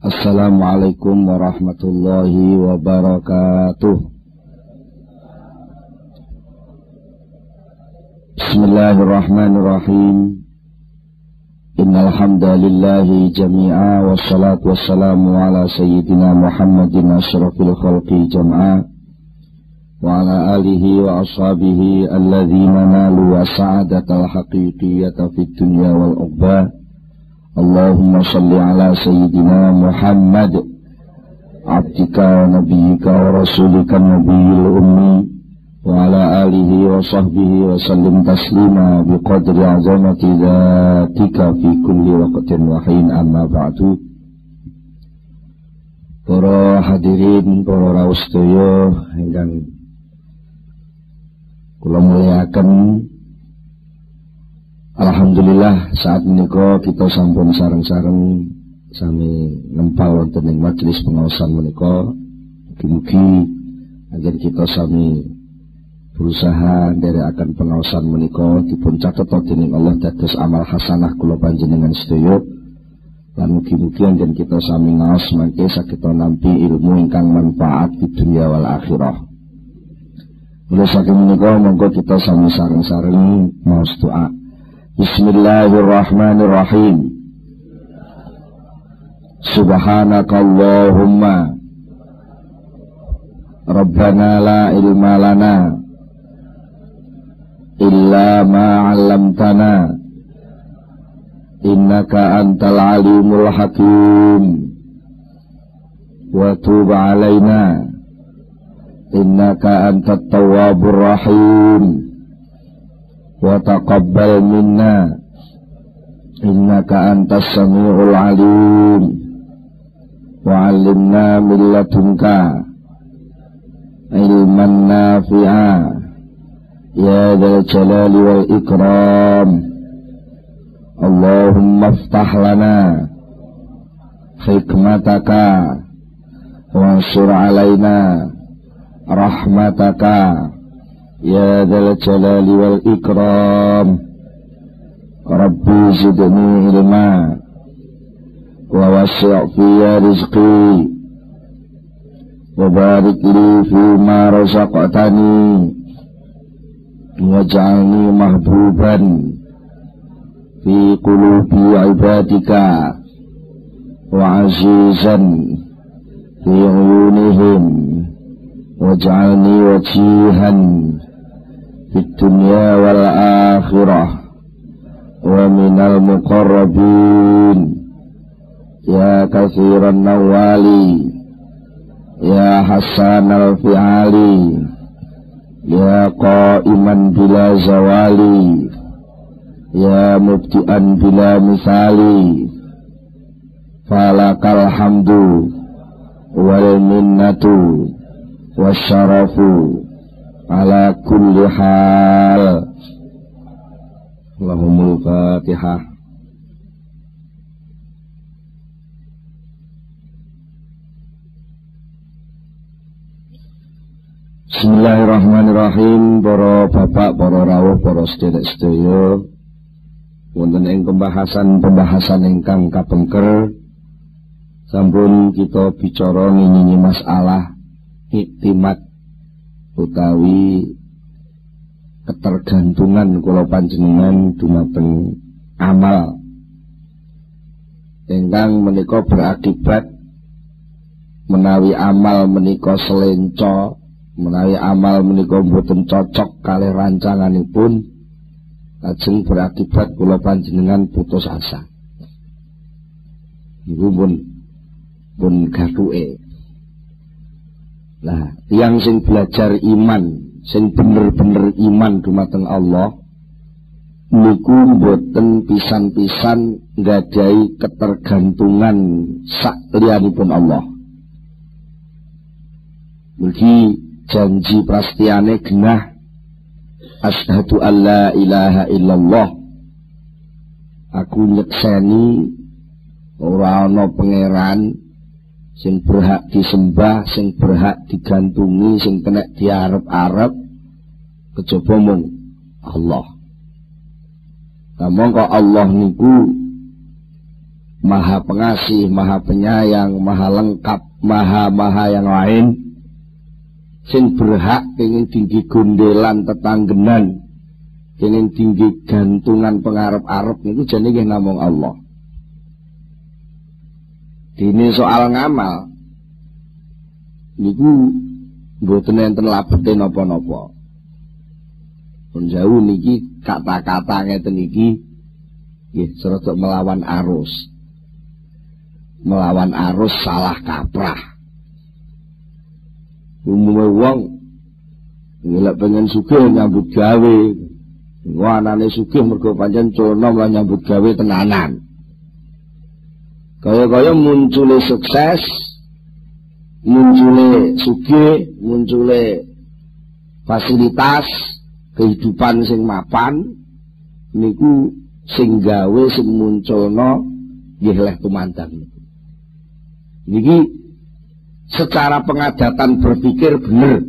Assalamualaikum warahmatullahi wabarakatuh. Bismillahirrahmanirrahim. Innal hamdalillahi jami'a wassalatu wassalamu ala sayyidina Muhammadin asyrafil khalqi jam'a wa ala alihi wa ashabihi alladhina nalu wa sa'adatal haqiqiyata fid dunya wal uqbah Allahumma salli ala sayyidina Muhammad. Abdika wa nabiyika wa rasulika nabiyil ummi. Wa ala alihi wa sahbihi wa sallim taslima biqadri azamati dhatika fi kulli waqtin wa hin. Amma ba'du. Para hadirin, para rawuh sedaya ingkang kula muliaken Alhamdulillah saat menika kita sampun sareng-sareng sami nempal wonten ing majelis pengawasan menika. Mugi-mugi agar kita sami berusaha dari akan pengawasan menika dipun catet dening Allah dados amal hasanah kula panjenengan sedaya. Lan mugi-mugi agar kita sami ngaos mangke saged nampi ilmu ingkang manfaat di dunia wal akhirah. Mulai saking menika monggo kita sami sareng-sareng maos doa Bismillahirrahmanirrahim. Subhanakallahumma. Rabbana la ilma lana Illa ma 'allamtana. Innaka antal alimul hakim. Wa tub 'alaina. Innaka antat tawwabur rahim وتقبل منا إنك أنت السميع العليم وعلمنا من لدنك علما نافعا يا ذا الجلال والإكرام اللهم افتح لنا حكمتك وانصر علينا رحمتك يا ذا الجلال والإكرام ربي زدني علما ووسع في رزقي وبارك لي فيما رزقتني واجعلني محبوبا في قلوب عبادك وعزيزا في عيونهم واجعلني وجيها في الدنيا والآخرة ومن المقربين يا كثير النوال يا حسان الفعال يا قائما بلا زوال يا مبتئا بلا مثال فلك الحمد والمنة والشرف ala kulli hal. Allahumul Fatihah. Bismillahirrahmanirrahim. Para bapak, para rawuh, para sedherek-sedaya wonten ing pembahasan-pembahasan ingkang kapengker. Sampun kita bicara nginyi masalah iktimat utawi ketergantungan kula panjenengan dumateng amal. Ingkang menika berakibat menawi amal menika selenco menawi amal menika mboten cocok kalih rancanganipun lajeng berakibat kula panjenengan putus asa. Iku pun pun gathuke Nah, yang sing belajar iman, sing bener-bener iman dumateng Allah, niku mboten pisan-pisan nggadahi ketergantungan sak liyanipun Allah. Mugi janji prastiane genah Asyhadu alla ilaha illallah. Aku nyekseni ora ana pangeran sing berhak disembah, sing berhak digantungi, sing kena diarep-arep kejaba mung Allah. Namun kok Allah niku maha pengasih, maha penyayang, maha lengkap, maha-maha yang lain sing berhak ingin tinggi gundelan tetanggenan ingin tinggi gantungan pengarap-arap itu jadi namung Allah ini soal ngamal. Niku mboten enten labete napa-napa. Pun jauh niki kata-kata ngeten iki nggih serta melawan arus. Melawan arus salah kaprah. Umumnya wong ngelak pengen sugih nyambut gawe. Wah anane sugih mergo pancen culana lan nyambut gawe tenanan. Kaya-kaya muncule sukses, muncule sugih, muncule fasilitas kehidupan sing mapan niku sing gawe sing munculno nggih leh tumandang. Niki secara pengadatan berpikir bener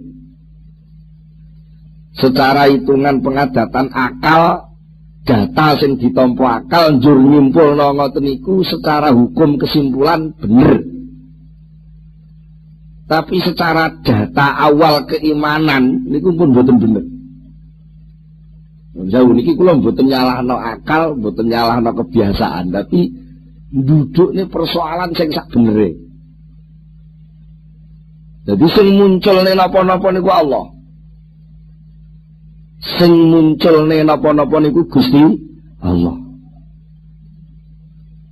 secara hitungan pengadatan akal data sing ditompo akal njur nyimpul ngoten niku secara hukum kesimpulan bener. Tapi secara data awal keimanan niku pun boten bener. Jauh niki kula mboten nyalahno akal mboten nyalahno kebiasaan tapi duduk ini persoalan sing sak benere. Jadi sing muncul napa-napa niku Allah sing munculne napa-napa niku Gusti Allah.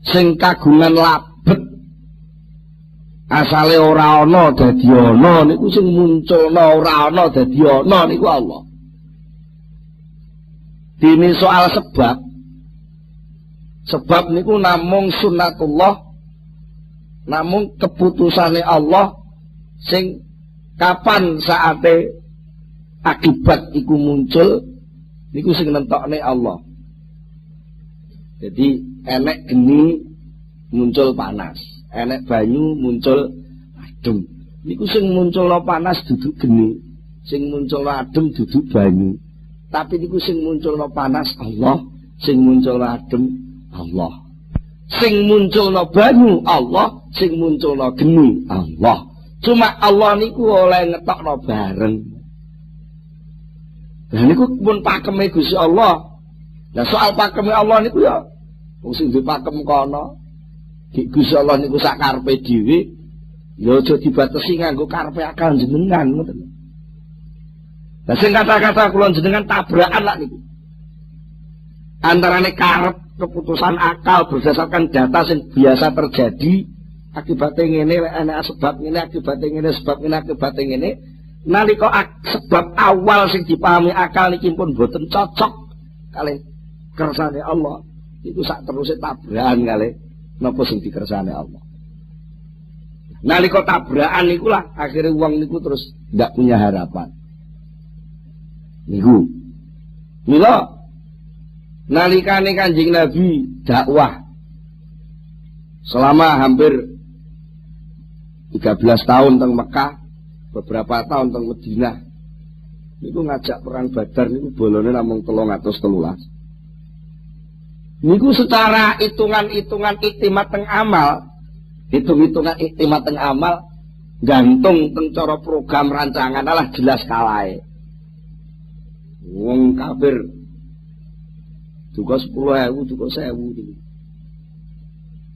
Sing kagungan labet asale ora ana dadi ana niku sing munculna ora ana dadi ana niku Allah. Dini soal sebab sebab niku namung sunnatullah namung keputusane Allah sing kapan saate akibat iku muncul niku sing nentokne Allah. Jadi enek geni muncul panas, enek banyu muncul adem. Niku sing munculno panas duduk geni, sing munculno adem duduk banyu. Tapi niku sing munculno panas Allah, sing munculno adem Allah. Sing munculno banyu Allah, sing munculno geni Allah. Cuma Allah niku oleh ngetokno bareng. Lah niku pun pakeme Gusti Allah. Lah soal pakeme Allah niku ya wong sing pakem kono. Di Gusti Allah niku sak karepe dhewe ya aja dibatesi nganggo karepe akal jenengan ngoten. Lah sing kata-kata kula jenengan tabrakan lak niku. Antarane karep keputusan akal berdasarkan data sing biasa terjadi akibatnya ngene enak sebab ngene akibatnya ngene sebab ngene akibatnya ngene nalika sebab awal sing dipahami akal niki pun boten cocok kali kersane Allah. Itu sak terus tabrakan kali napa sing dikersane Allah? Nalika tabrakan niku lah akhirnya uang niku terus tidak punya harapan. Niku. Mila nalikane kanjeng Nabi dakwah selama hampir 13 tahun teng Mekah beberapa tahun teng Madinah niku ngajak perang Badar niku bolone namung 313 niku secara hitungan-hitungan iktimat teng amal hitung-hitungan iktimat teng amal gantung teng cara program rancangan adalah jelas kalahe wong kafir duka 10.000 duka 1000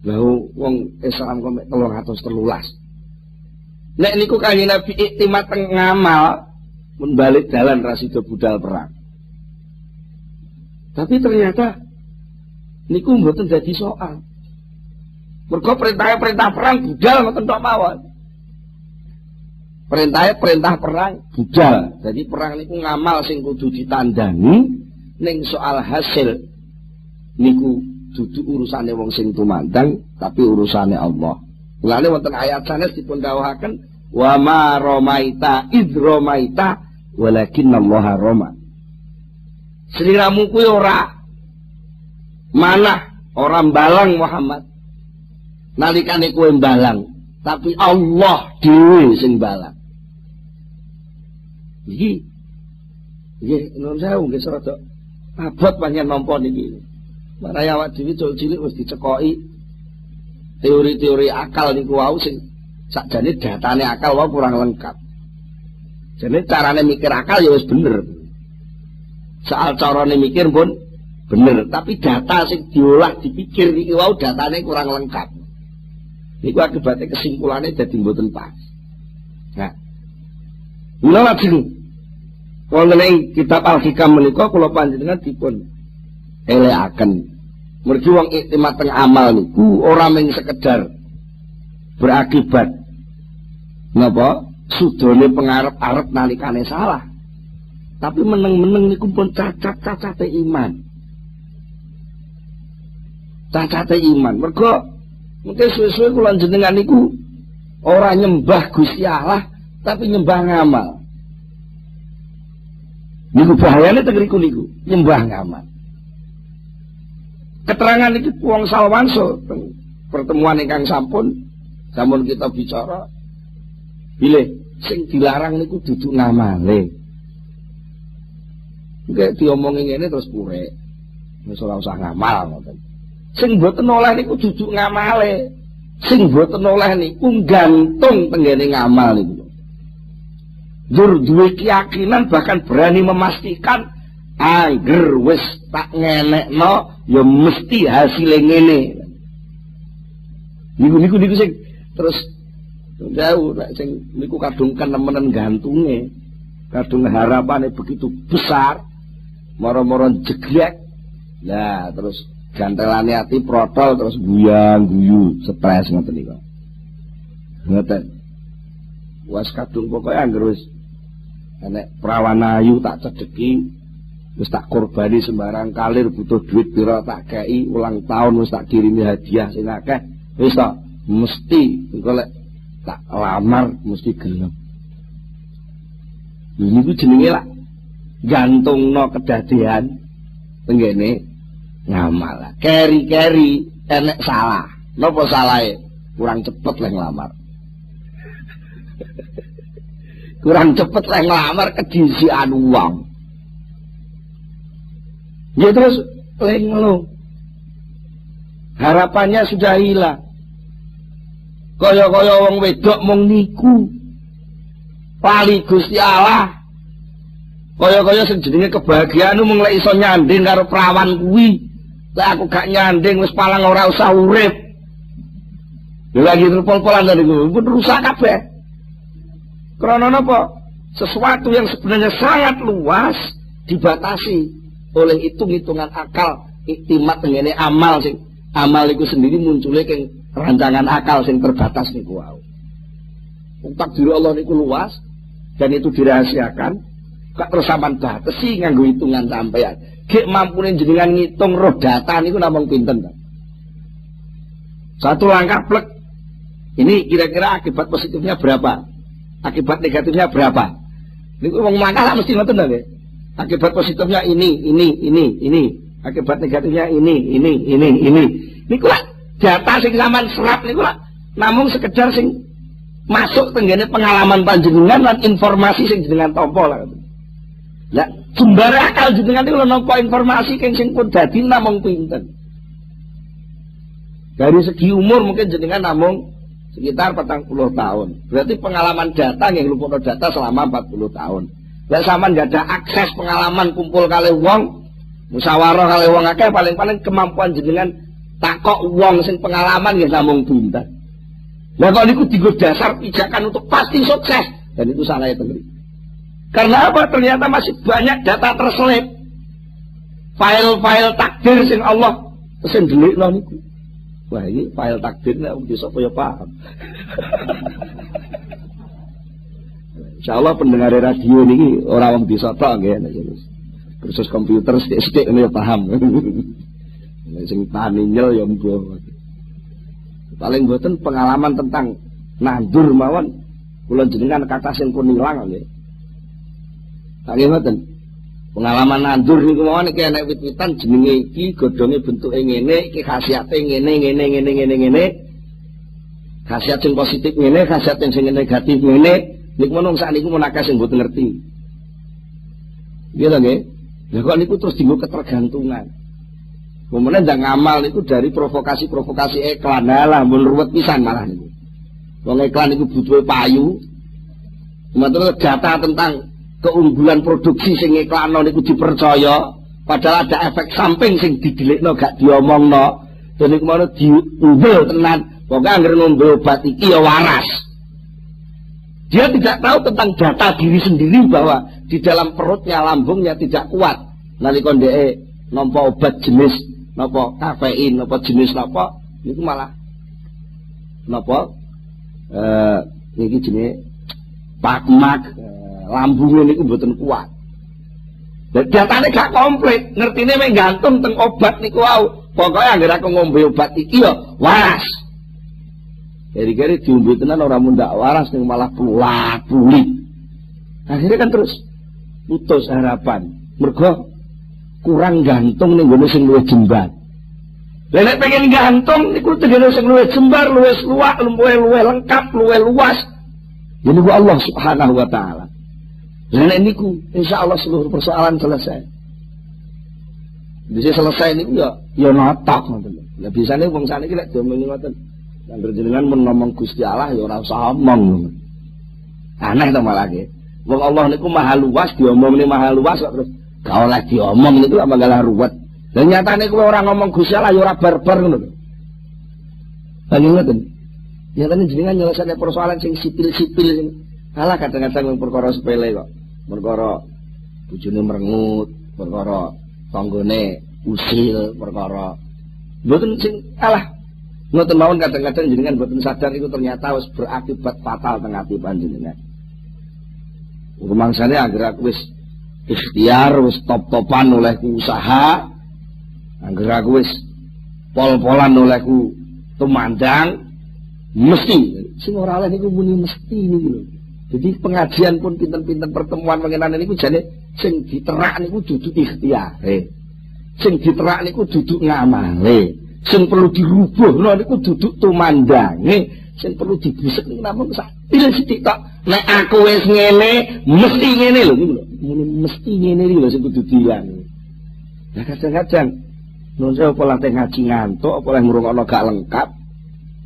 Lah wong Islam kok 313 Nek niku kanjeng Nabi iktimat teng ngamal membalik jalan rasido budal perang. Tapi ternyata niku mboten jadi soal. Mergo perintahnya perintah perang budal ngoten tok mawon. Perintahnya perintah perang budal. Jadi perang niku ngamal sing kudu ditandani ning soal hasil niku dudu urusane wong sing tumandang tapi urusane Allah. Mulane wonten ayat sanes dipun dawuhaken wa ma romaita id romaita walakin Allah roma. Seliramu kuwi ora manah orang balang Muhammad. Nalikane kowe balang, tapi Allah dhewe sing balang. Iki Nggih, nuwun sewu nggih serada abot panjenengan nampa niki. Maraya awak dhewe cilik wis dicekoki teori-teori akal niku wau sing sakjane datane akal wau kurang lengkap. Jadi carane mikir akal ya wis bener. Soal carane mikir pun bener, tapi data sing diolah dipikir iki wau datane kurang lengkap. Iku akibatnya kesimpulannya jadi mboten pas. Nah, Mula lajeng wonten ing kitab Al-Hikam menika kula panjenengan dipun elekaken. Mergi wong iktimat teng amal niku ora mung sekedar berakibat napa sudone pengarep-arep nalikane salah. Tapi meneng-meneng niku pun cacat-cacate iman. Cacate iman. Mergo mungkin suwe-suwe kula jenengan niku ora nyembah Gusti Allah tapi nyembah ngamal. Niku bahayane teng niku, nyembah ngamal. Keterangan iki wong salwanso pertemuan ingkang sampun sampun kita bicara bilih sing dilarang niku duduk ngamale. Nggak diomongin ini terus pure. Ora usah ngamal ngoten. Sing mboten oleh niku duduk ngamale. Sing mboten oleh niku gantung tenggene ngamal niku. Dur duwe keyakinan bahkan berani memastikan angger wis tak ngenekno ya mesti hasilnya ngene. Niku niku niku sing terus jauh nek sing niku kadung kenemenen gantunge. Kadung harapane begitu besar. Moro-moro jeglek. Nah, terus gantelane ati protol terus guyang guyu stres ngoten niku. Ngoten. Was kadung pokoke angger wis nek perawan ayu tak cedeki wis tak korbani sembarang kalir butuh duit pira tak kei ulang tahun wis tak kirimi hadiah sing akeh. Wis mesti engko tak lamar mesti gelem. Ini ku jenenge lah gantungno kedadean tenggene ngamal. Keri-keri enek salah. Napa salahe? Kurang cepet lek nglamar. Kurang cepet lah ngelamar kedisian uang. Ya terus lenglung. Harapannya sudah hilang. Kaya-kaya wong wedok mung niku. Pali Gusti Allah. Kaya-kaya sing jenenge kebahagiaan mung lek iso nyanding karo perawan kuwi. Lek aku gak nyanding wis palang ora usah urip. Lagi terpol-polan dari gue, rusak kabeh. Karena apa? Sesuatu yang sebenarnya sangat luas dibatasi oleh hitung-hitungan akal iktimat dengan amal sing amal itu sendiri munculnya ke rancangan akal sing terbatas niku wau. diri Allah niku luas dan itu dirahasiakan kak tersaman batasi nganggo hitungan sampean. Gek mampu jenengan ngitung roh data niku namung pinten. Satu langkah plek. Ini kira-kira akibat positifnya berapa? Akibat negatifnya berapa? Ini ngomong makalah mesti nonton nggak Akibat positifnya ini, ini, ini, ini. Akibat negatifnya ini, ini, ini, ini. Ini kula data sing zaman serap ini kula namun sekedar sing masuk tenggene pengalaman panjenengan dan informasi sing jenengan tompo lah. Ya, jembare akal jenengan itu nampa informasi yang sing pun dadi namung pinten. Dari segi umur mungkin jenengan namung sekitar 40 tahun. Berarti pengalaman data yang lupa data selama 40 tahun. Lah sama nggak ada akses pengalaman kumpul kali wong, musyawarah kali wong akeh paling-paling kemampuan jenengan takok wong sing pengalaman ya namung pinter. Lah kalau niku digo dasar pijakan untuk pasti sukses dan itu salah ya tenggeri. Karena apa? Ternyata masih banyak data terselip. File-file takdir sing Allah sing delikno niku. Wah ini file takdir nek wong desa kaya paham. Insyaallah pendengar radio niki ora wong desa tok nggih kursus komputer sithik-sithik ngene ya paham. Sing tani ya. Paling boten pengalaman tentang nandur mawon kula jenengan kata sing pun ilang nggih. Tak nggih pengalaman nandur niku mawon iki enek wit-witan jenenge iki godhonge bentuke ngene iki khasiate ngene ngene ngene khasiat sing positif ngene khasiat sing negatif ngene niku menung sak niku menaka sing mboten ngerti nggih lho nggih lha kok niku terus dienggo ketergantungan Kemudian ndang ngamal niku dari provokasi-provokasi iklan lah menurut pisan malah niku. Wong iklan niku butuh payu. Kemudian data tentang keunggulan produksi sing iklan niku dipercaya, padahal ada efek samping sing didelikno gak diomongno. Dan niku mau diumbel tenan. Pokoknya anggar ngombe obat iki ya waras. Dia tidak tahu tentang data diri sendiri bahwa di dalam perutnya, lambungnya tidak kuat. Nanti kondee nompo obat jenis napa kafein napa jenis napa niku malah napa eh niki jenenge pakmak eh, lambungnya niku mboten kuat Dan datane gak komplit, ngertine mek gantung teng obat niku wau. Pokoke anggere aku ngombe obat iki ya waras. Kiri-kiri diombe tenan ora mundak waras ning malah pulak pulit. Akhirnya kan terus putus harapan. Mergo kurang gantung nih gue sing luwih jembar. Lah pengen gantung niku tegene sing luwih jembar, luwih luak, luwih luwih lengkap, luwih luas. Jadi gua Allah Subhanahu wa taala. Lah nek niku insyaallah seluruh persoalan selesai. Bisa selesai niku ya ya notok ngoten. Lah bisane wong saniki lek diomongi ngoten. Lan jenengan men ngomong Gusti Allah ya ora usah omong. Aneh to malah ge. Wong Allah niku maha luas diomongne maha luas kok terus Kau oleh diomong itu apa galah ruwet. Dan nyatane kowe orang ngomong Gusti Allah ya ora barbar ngono lho. Lagi ngoten. Nyatane jenengan nyelesaikan persoalan sing sipil-sipil kalah kadang-kadang yang perkara sepele kok. Perkara bojone merengut, perkara tanggane usil, perkara mboten sing kalah ngoten mawon kadang-kadang jenengan mboten sadar itu ternyata wis berakibat fatal tengah ati panjenengan. Rumangsane anggere aku wis ikhtiar wis top-topan olehku usaha angger aku wis pol-polan olehku tumandang mesti. Sing ora oleh niku muni mesti niku lho. Jadi pengajian pun pinten-pinten pertemuan mengenai niku jane sing diterak niku duduk ikhtiare. Sing diterak niku duduk ngamale sing perlu dirubuh no niku duduk tumandange sing perlu dibusek niku namung sak pilih sithik tok nek aku wis ngene mesti ngene lho niku lho mesti ini lho sing kudu diilang. Nah kadang-kadang nun saya apa latih ngaji ngantuk, apa leh ngrungokno gak lengkap,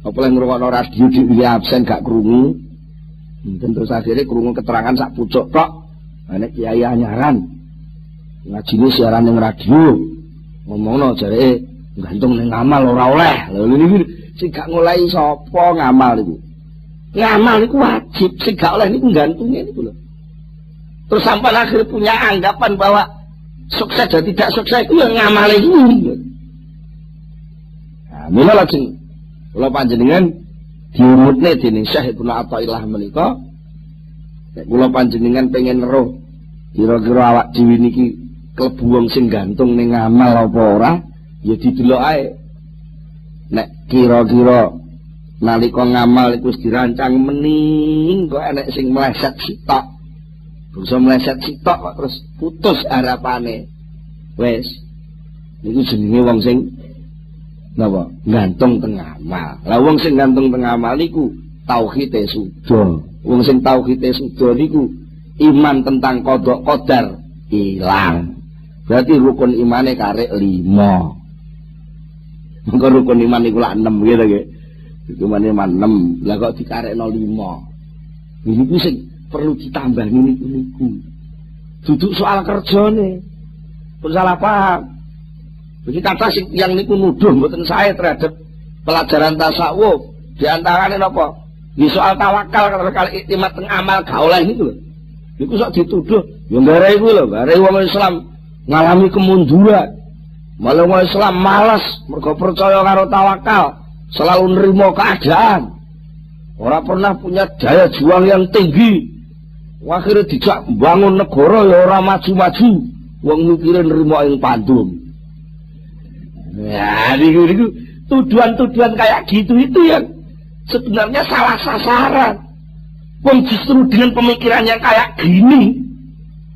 apa leh ngrungokno radio di absen gak krungu. Mungkin terus akhirnya krungu keterangan sak pucuk tok. Nek kiai anyaran. Ngaji ini siaran ning radio. Ngomongno jare gantung ning ngamal ora oleh. Lha niku sing gak ngoleh sapa ngamal iku. Ngamal niku wajib, sing gak oleh niku gantunge niku lho. Terus sampai akhir punya anggapan bahwa sukses dan tidak sukses itu yang ngamal ini. Nah, mula lajeng kula panjenengan diumutne dening Syekh Ibnu Athaillah menika nek kula panjenengan pengen roh kira-kira awak dhewe niki klebu wong sing gantung ning ngamal apa ora ya didelok ae nek kira-kira nalika ngamal iku dirancang mening kok enek sing meleset sitok bisa meleset sitok kok terus putus harapane. Wes. Niku jenenge wong sing napa? Gantung tengah amal. Lah wong sing gantung tengah amal niku tauhide sudah. Wong sing tauhide sudah niku iman tentang kodok kodar hilang. Berarti rukun imane karek lima. Mengko rukun iman niku lak 6 gitu nggih. Rukun iman 6. Lah kok dikarekno 5. Niku sing perlu ditambah ini niku. Duduk soal kerja nih. Pun salah paham. Bagi kata yang niku nuduh mboten saya terhadap pelajaran tasawuf. Di antaranya apa? Di soal tawakal kalau kali iktimat teng amal gak oleh niku lho. Niku sok dituduh, ya garai iku lho, garai wong Islam ngalami kemunduran. Malah wong Islam malas mergo percaya karo tawakal, selalu nerima keadaan. Orang pernah punya daya juang yang tinggi, akhirnya dijak bangun negara ya orang maju-maju. Wong mikirin nerima ing pandum. Ya niku niku. Tuduhan-tuduhan kayak gitu itu yang sebenarnya salah sasaran. Wong justru dengan pemikiran yang kayak gini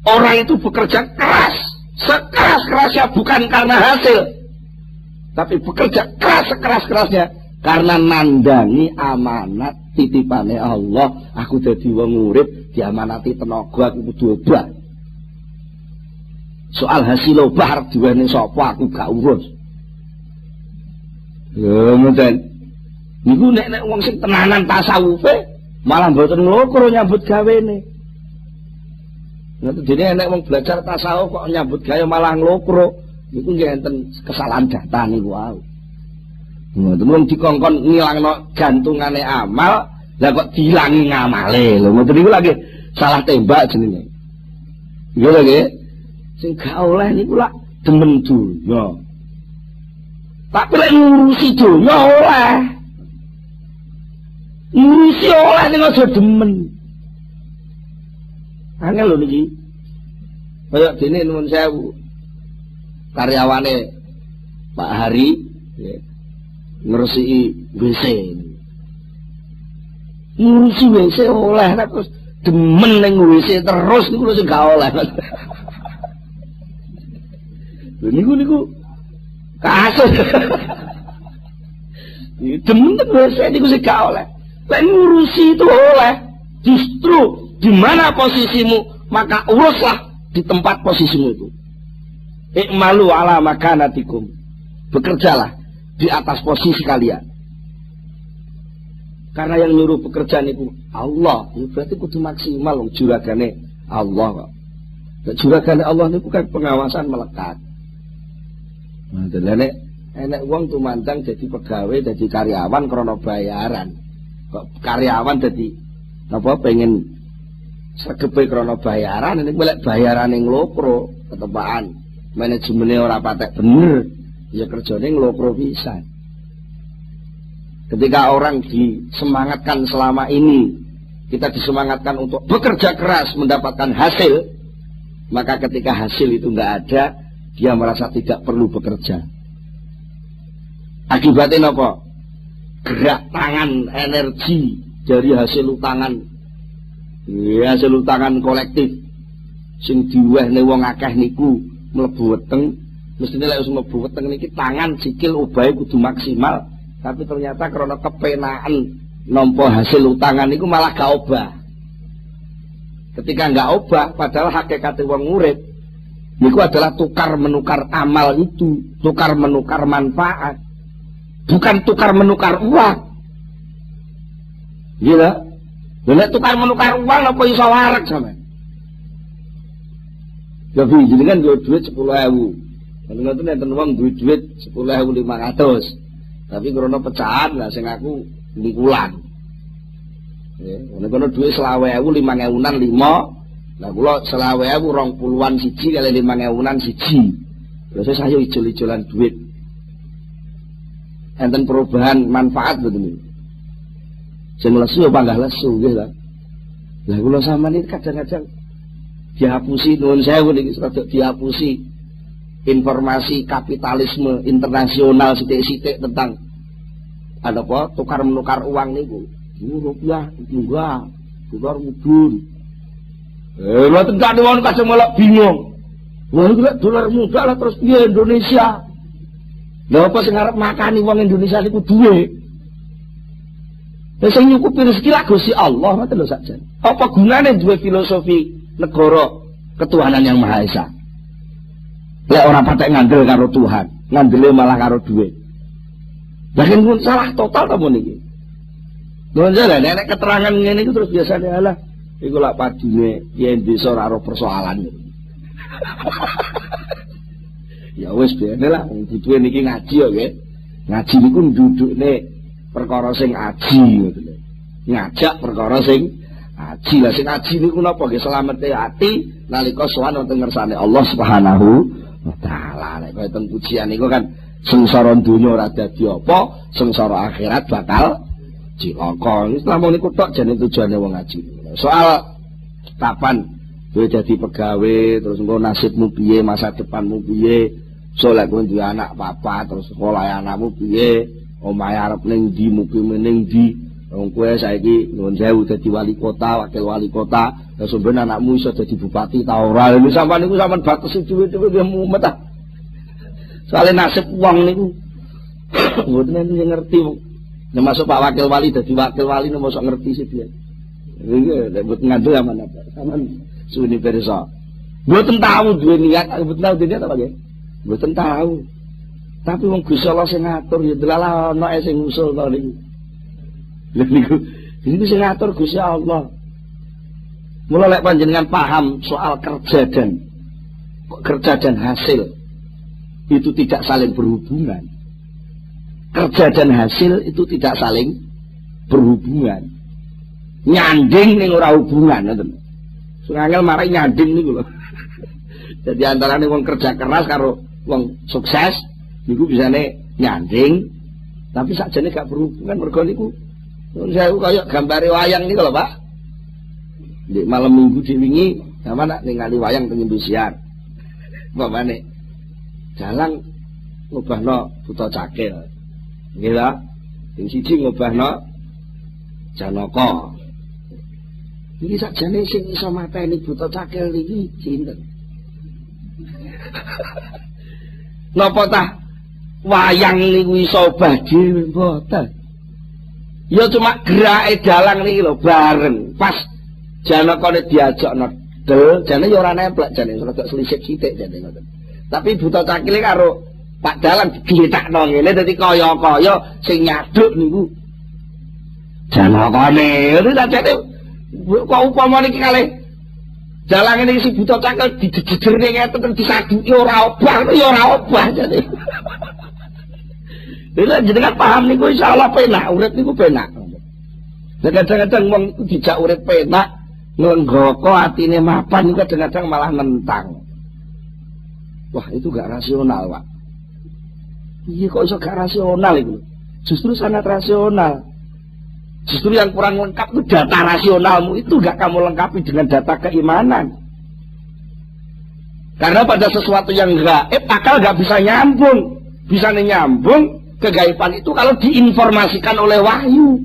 orang itu bekerja keras sekeras-kerasnya bukan karena hasil tapi bekerja keras sekeras-kerasnya karena nandangi amanat titipane Allah aku jadi wong urip diamanati tenaga aku kudu obah soal hasil obah arep diwene sapa aku gak urus Ya ngoten. Niku nek nek wong sing tenanan tasawufe malah mboten nglokro nyambut gawene. Ngoten dene nek wong belajar tasawuf kok nyambut gawe malah nglokro. Niku nggih enten kesalahan data niku wae. Ngoten wong dikongkon ngilangno gantungane amal, lah kok dilangi ngamale. Lho ngoten niku lagi salah tembak jenenge. Iya lho nggih. Sing gak oleh niku lak demen dunya. Tapi lek ngurusi dunya oleh. Ngurusi oleh ning aja demen. Angel lho niki. Kaya dene nuwun sewu. Karyawane Pak Hari ya, ngresiki WC. Ngurusi WC oleh terus demen ning WC terus niku sing gak oleh. Lho niku niku kasus. Demen ning WC niku sing gak oleh. Lek ngurusi itu oleh. Justru di mana posisimu maka uruslah di tempat posisimu itu. Ikmalu ala makanatikum. Bekerjalah di atas posisi kalian. Karena yang nyuruh pekerjaan itu Allah, ya berarti kudu maksimal loh juragane Allah kok. Juragane Allah itu kan pengawasan melekat. Nah, enek enek uang tuh mantang jadi pegawai, jadi karyawan krono bayaran. Kok karyawan jadi apa pengen segepe krono bayaran ini boleh bayaran yang lopro ketepaan manajemennya orang patek bener ya kerjanya ngelopro pisan Ketika orang disemangatkan selama ini, kita disemangatkan untuk bekerja keras mendapatkan hasil, maka ketika hasil itu nggak ada, dia merasa tidak perlu bekerja. Akibatnya apa? Gerak tangan, energi dari hasil utangan, ya, hasil utangan kolektif, sing diweh wong akeh niku mlebu weteng, mestine lek wis mlebu weteng niki tangan sikil ubahe kudu maksimal tapi ternyata karena kepenaan nompo hasil utangan itu malah gak obah. Ketika nggak obah, padahal hakikat wong urip itu adalah tukar menukar amal itu, tukar menukar manfaat, bukan tukar menukar uang. Gila? Bila tukar menukar uang apa iso warak sama? Jadi jadi kan duit sepuluh ewu. Kalau nggak tuh nanti uang duit duit sepuluh ewu lima ratus. Tapi krono pecahan lah sing aku likulan. Ya, ngene kono dhuwit 20.000 5.000-an 5. Lah kula 20.000 20-an siji kali 5.000-an siji. Terus saya ijol-ijolan duit. Enten perubahan manfaat betul Sing lesu apa enggak lesu nggih lah. Lah kula sampeyan kadang-kadang dihapusi nuwun sewu niki rada dihapusi informasi kapitalisme internasional sithik-sithik tentang ada apa? Tukar menukar uang niku. Ini rupiah juga tukar mudun eh tidak ada orang kasih malah bingung. Wah itu dolar muda lah terus dia Indonesia? Lah apa sing arep makani wong Indonesia niku duwe? Lah sing nyukupi rezeki lah Gusti Allah ngoten lho saja. Apa gunane duwe filosofi negara ketuhanan yang Maha Esa? Lek orang patek ngandel karo Tuhan, ngandele malah karo duit. Bahkan pun salah total kamu niki. Nuwun jare nek keterangan ngene iku terus biasane alah iku lak padune yen desa ora persoalan. ya wis bene lah wong butuhe niki ngaji ya nggih. Ngaji niku ndudukne perkara sing aji ngoten Ngajak perkara sing aji lah sing aji niku napa nggih slamete ati nalika sowan wonten ngersane Allah Subhanahu wa taala. Nek kaya teng pujian niku kan sengsara dunya ora dadi apa, sengsara akhirat bakal cilaka. Islam niku tok jane tujuane wong ngaji. Soal kapan kowe dadi pegawai terus engko nasibmu piye, masa depanmu piye, soleh kowe duwe anak papa terus sekolah anakmu piye, omahe arep ning ndi, mukim ning ndi. Wong kowe saiki nuwun sewu dadi wali kota, wakil wali kota, ya sumben anakmu iso dadi bupati ta ora. Lha sampean niku sampean bates dhewe-dhewe ya mumet ah. Soalnya nasib uang niku mboten enten sing ngerti. Nek masuk Pak Wakil Wali dadi wakil wali nek mosok ngerti sih dia. Iki nek mboten ngandel aman apa. Saman suni perso. Mboten tahu duwe niat, mboten tahu duwe niat apa nggih? Mboten tahu. Tapi wong Gusti Allah sing ngatur ya delalah ana sing ngusul to niku. Lha niku niku sing ngatur Gusti Allah. Mula lek panjenengan paham soal kerja dan kerja dan hasil itu tidak saling berhubungan. Kerja dan hasil itu tidak saling berhubungan. Nyanding ning ora hubungan ngoten. Sing angel marai nyanding niku lho. Jadi antara nih wong kerja keras karo wong sukses niku bisane nyanding tapi sakjane gak berhubungan mergo niku saya kaya gambare wayang niku lho Pak. Di malam minggu diwingi sama nak ningali wayang teng Indosiar. Mamane jalang ngubahno buta cakil. Nggih lho. Sing siji ngubahno Janaka. Iki sakjane sing iso mateni buta cakil niki sinten? Napa tah wayang niku iso obah dhewe mboten. Ya cuma gerake dalang niki lho bareng. Pas Janaka diajak nedel, jane ya ora nemplek jane rada selisik sithik jane ngoten. Tapi buta cakile karo Pak Dalang digletakno ngene dadi kaya-kaya sing nyaduk niku. Janakane, itu jane kok upama niki kalih Dalang ini si buta cakil dijejer ning ngeten disaduki ora obah ya ora obah jane. Lha jenengan paham niku insyaallah penak, urip niku penak. Lah kadang-kadang wong dijak urip penak, nglenggoko atine mapan itu kadang-kadang malah nentang. Wah, itu gak rasional, Pak. Iya kok iso gak rasional itu? Justru sangat rasional. Justru yang kurang lengkap itu data rasionalmu itu gak kamu lengkapi dengan data keimanan. Karena pada sesuatu yang gaib, akal gak bisa nyambung. Bisa nyambung kegaiban itu kalau diinformasikan oleh wahyu.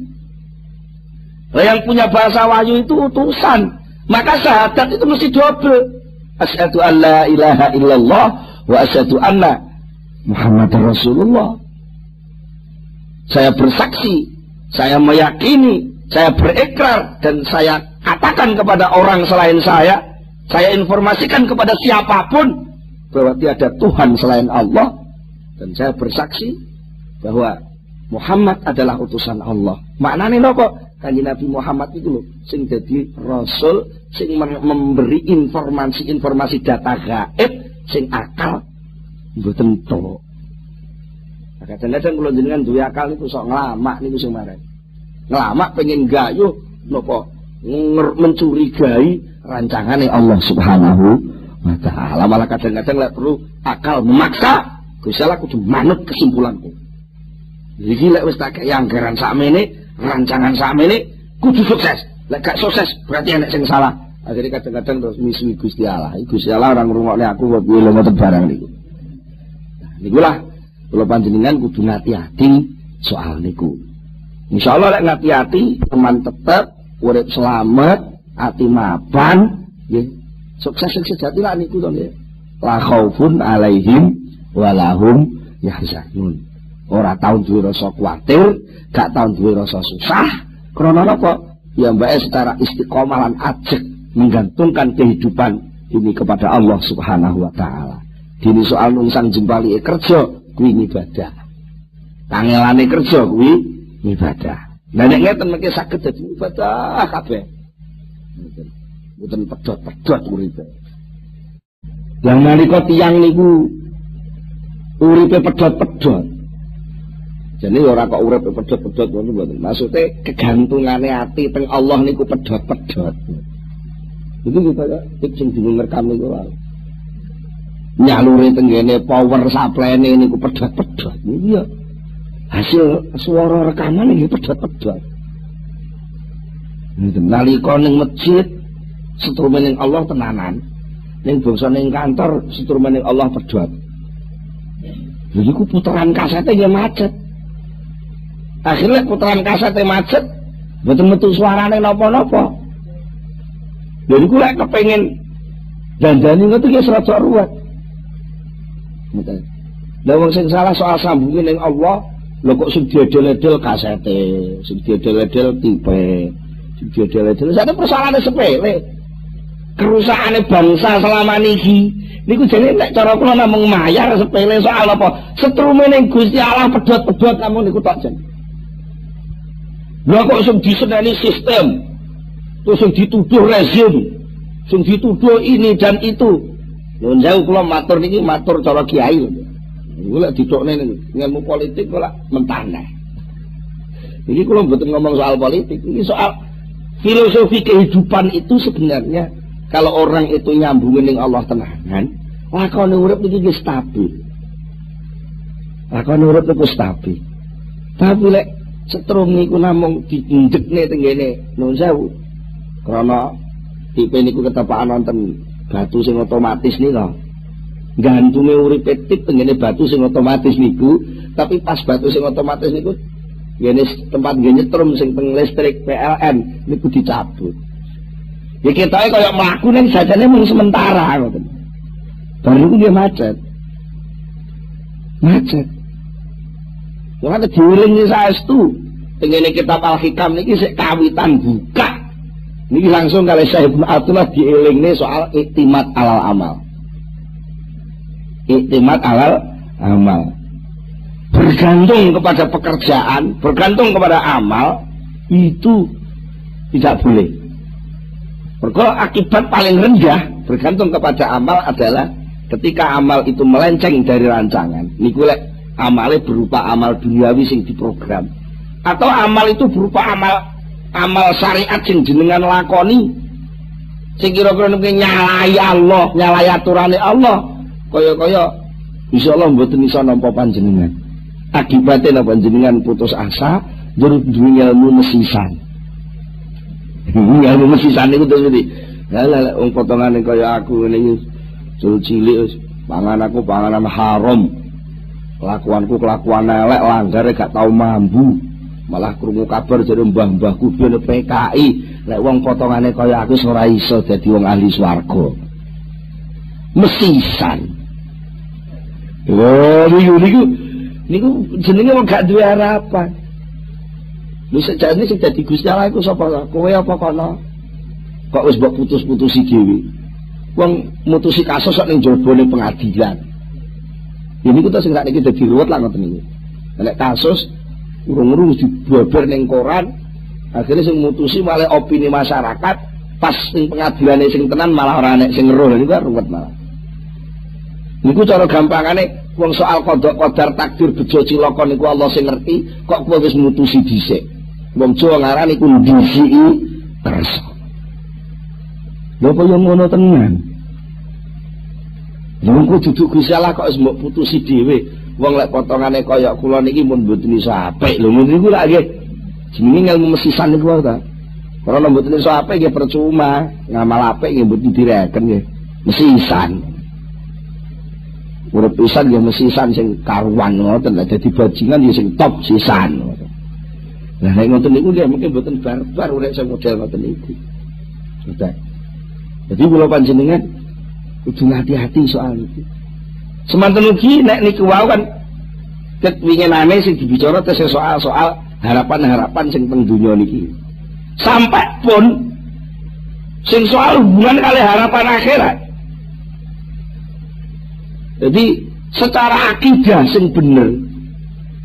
Nah, yang punya bahasa wahyu itu utusan. Maka syahadat itu mesti double. Asyhadu an la ilaha illallah wa asyhadu anna Muhammad Rasulullah. Saya bersaksi, saya meyakini, saya berikrar dan saya katakan kepada orang selain saya, saya informasikan kepada siapa pun bahwa tiada Tuhan selain Allah dan saya bersaksi bahwa Muhammad adalah utusan Allah. Maknanya nopo? kanji Nabi Muhammad itu loh sing jadi rasul sing memberi informasi-informasi data gaib sing akal mboten to kadang-kadang kula jenengan duwe akal niku sok nglamak niku sing marah nglamak pengen gayuh napa? Mencurigai rancangan Allah Subhanahu wa taala. Malah kadang-kadang lek perlu akal memaksa Gusti kudu manut kesimpulanku iki lek wis tak kaya anggaran sakmene rancangan ini kudu sukses. Lek gak sukses berarti anak sing salah. Akhirnya kadang-kadang terus misui Gusti Allah. Gusti Allah orang ngrungokne aku kok piye ngoten barang niku. Nah, niku lah kula panjenengan kudu ngati-ati soal niku. Insyaallah lek ngati-ati teman tetep urip selamat, ati mapan, nggih. Sukses sing sejati lah niku to nggih. La khaufun alaihim walahum yahzanun. Ora tau duwe rasa kuatir, gak tau duwe rasa susah. Karena apa? Ya mbak secara istiqomah lan ajek menggantungkan kehidupan ini kepada Allah Subhanahu wa taala. Dini soal nungsang jempali kerja kuwi ibadah. Tangelane kerja kuwi ibadah. Lah nek ngeten mengke saged dadi ibadah kabeh. Mboten pedhot-pedhot uripe. Yang nalika tiyang niku uripe pedhot-pedhot jadi orang kok urip pedot-pedot ngono mboten. Maksude kegantungane ati teng Allah niku pedot-pedot. Itu kita ya, sing dulu ngerekam niku wae. Nyalure tenggene power supply-ne niku pedot-pedot. Niku ya hasil suara rekaman iki pedot-pedot. Nalika ning masjid setrumen ning Allah tenanan. Ning bangsa ning kantor setrumen ning Allah pedot. Jadi ku putaran kasetnya ya macet akhirnya putaran kaset macet betul betul suaranya nopo-nopo. Jadi gue kepengen janjani itu ya serat ruwet. Dan wong sing salah soal sambungin yang Allah lo kok sing diedel-edel kasete sing tipe sing diedel-edel saya persoalannya sepele. Kerusakannya bangsa selama niki. Niku jane nek cara kula namung mayar sepele soal apa? Setrume ning Gusti Allah pedhot-pedhot namung niku tok. Lha kok sing diseneni sistem. Terus sing dituduh rezim. Sing dituduh ini dan itu. Nyuwun sewu kula matur niki matur cara kiai lho. Lek didokne ilmu politik kula mentah Ini kula mboten ngomong soal politik, ini soal filosofi kehidupan itu sebenarnya kalau orang itu nyambungin dengan Allah tenanan, lakon urip iki wis stabil. Lakon urip iku stabil. Tapi lek setrum niku namung diindekne teng kene nuwun sewu. Krana tipe niku ketepakan wonten batu sing otomatis nika. Gantunge uripe tip teng batu sing otomatis niku, tapi pas batu sing otomatis niku Gini tempat gini nyetrum sing teng listrik PLN niku dicabut. Ya kita kaya mlaku ning sajane mung sementara ngoten. Baru dia macet. Macet. Ya ada diuling saestu. Tengene kitab Al-Hikam niki sik kawitan buka. Niki langsung kali saya Ibnu Atullah dielingne soal iktimat alal amal. Iktimat alal amal. Bergantung kepada pekerjaan, bergantung kepada amal, itu tidak boleh. Mergo akibat paling rendah bergantung kepada amal adalah ketika amal itu melenceng dari rancangan. Lek amale berupa amal duniawi sing diprogram atau amal itu berupa amal amal syariat sing jenengan lakoni sing kira-kira nyalai Allah, nyalai aturane Allah. Kaya-kaya insyaallah mboten iso nampa panjenengan. Akibatnya napa panjenengan putus asa, jero dunia ilmu mesisan. Ya mesti sane ku terus Ya lah wong potongane kaya aku ngene iki cilik pangan aku panganan haram. Kelakuanku kelakuan elek langgare gak tau mambu. Malah krungu kabar jare mbah-mbahku biyen PKI, lek wong potongane kaya aku ora iso dadi wong ahli swarga. Mesisan. Oh, niku niku niku jenenge wong gak duwe harapan. Lu sejane sing dadi Gusti Allah iku sapa? Kowe apa kono? Kok wis mbok putus-putusi dhewe. Wong mutusi kasus sak ning jabone pengadilan. Ini kita sing sakniki dadi ruwet lah ngoten niku. Nek kasus urung-urung dibober ning koran, akhirnya sing mutusi malah opini masyarakat, pas ning pengadilane sing tenan malah ora nek sing ngeruh niku ruwet malah. Niku cara gampangane wong soal kodok kodar takdir bejo cilaka niku Allah sing ngerti, kok kowe wis mutusi dhisik. Wong Jawa ngarani ndisiki kersa. Lha yo ngono tenan? Ku duduk Gusti Allah kok wis mbok putusi dhewe. Wong lek potongane kaya kula niki mun mboten iso apik lho mun niku lak nggih. Jenenge ilmu mesisan niku ta. Ora mboten iso apik nggih percuma, ngamal apik nggih mboten direken nggih. Mesisan. Urip pisan mesisan sing karuan ngoten lah dadi bajingan ya sing top sisan. Nah, nek ngoten niku nggih mungkin mboten barbar urip sing model ngoten niku. Jadi kula panjenengan kudu hati-hati soal itu. Semanten ugi nek niku wau kan ketwinginane sing dibicara tes soal-soal harapan-harapan sing teng donya niki. Sampai pun sing soal hubungan kali harapan akhirat. Jadi secara akidah sing bener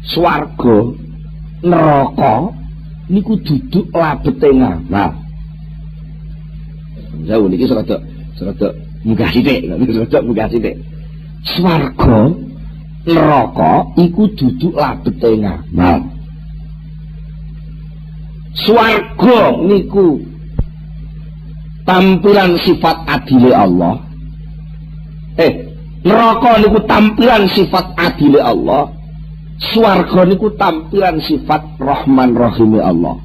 swarga neraka niku duduk labete ngamal. Jauh niki serada serada munggah sithik, serada munggah sithik. Swarga neraka iku duduk labete ngamal. Swarga niku tampilan sifat adile Allah. Eh, neraka niku tampilan sifat adile Allah. Suarga niku tampilan sifat Rahman Rahimi Allah.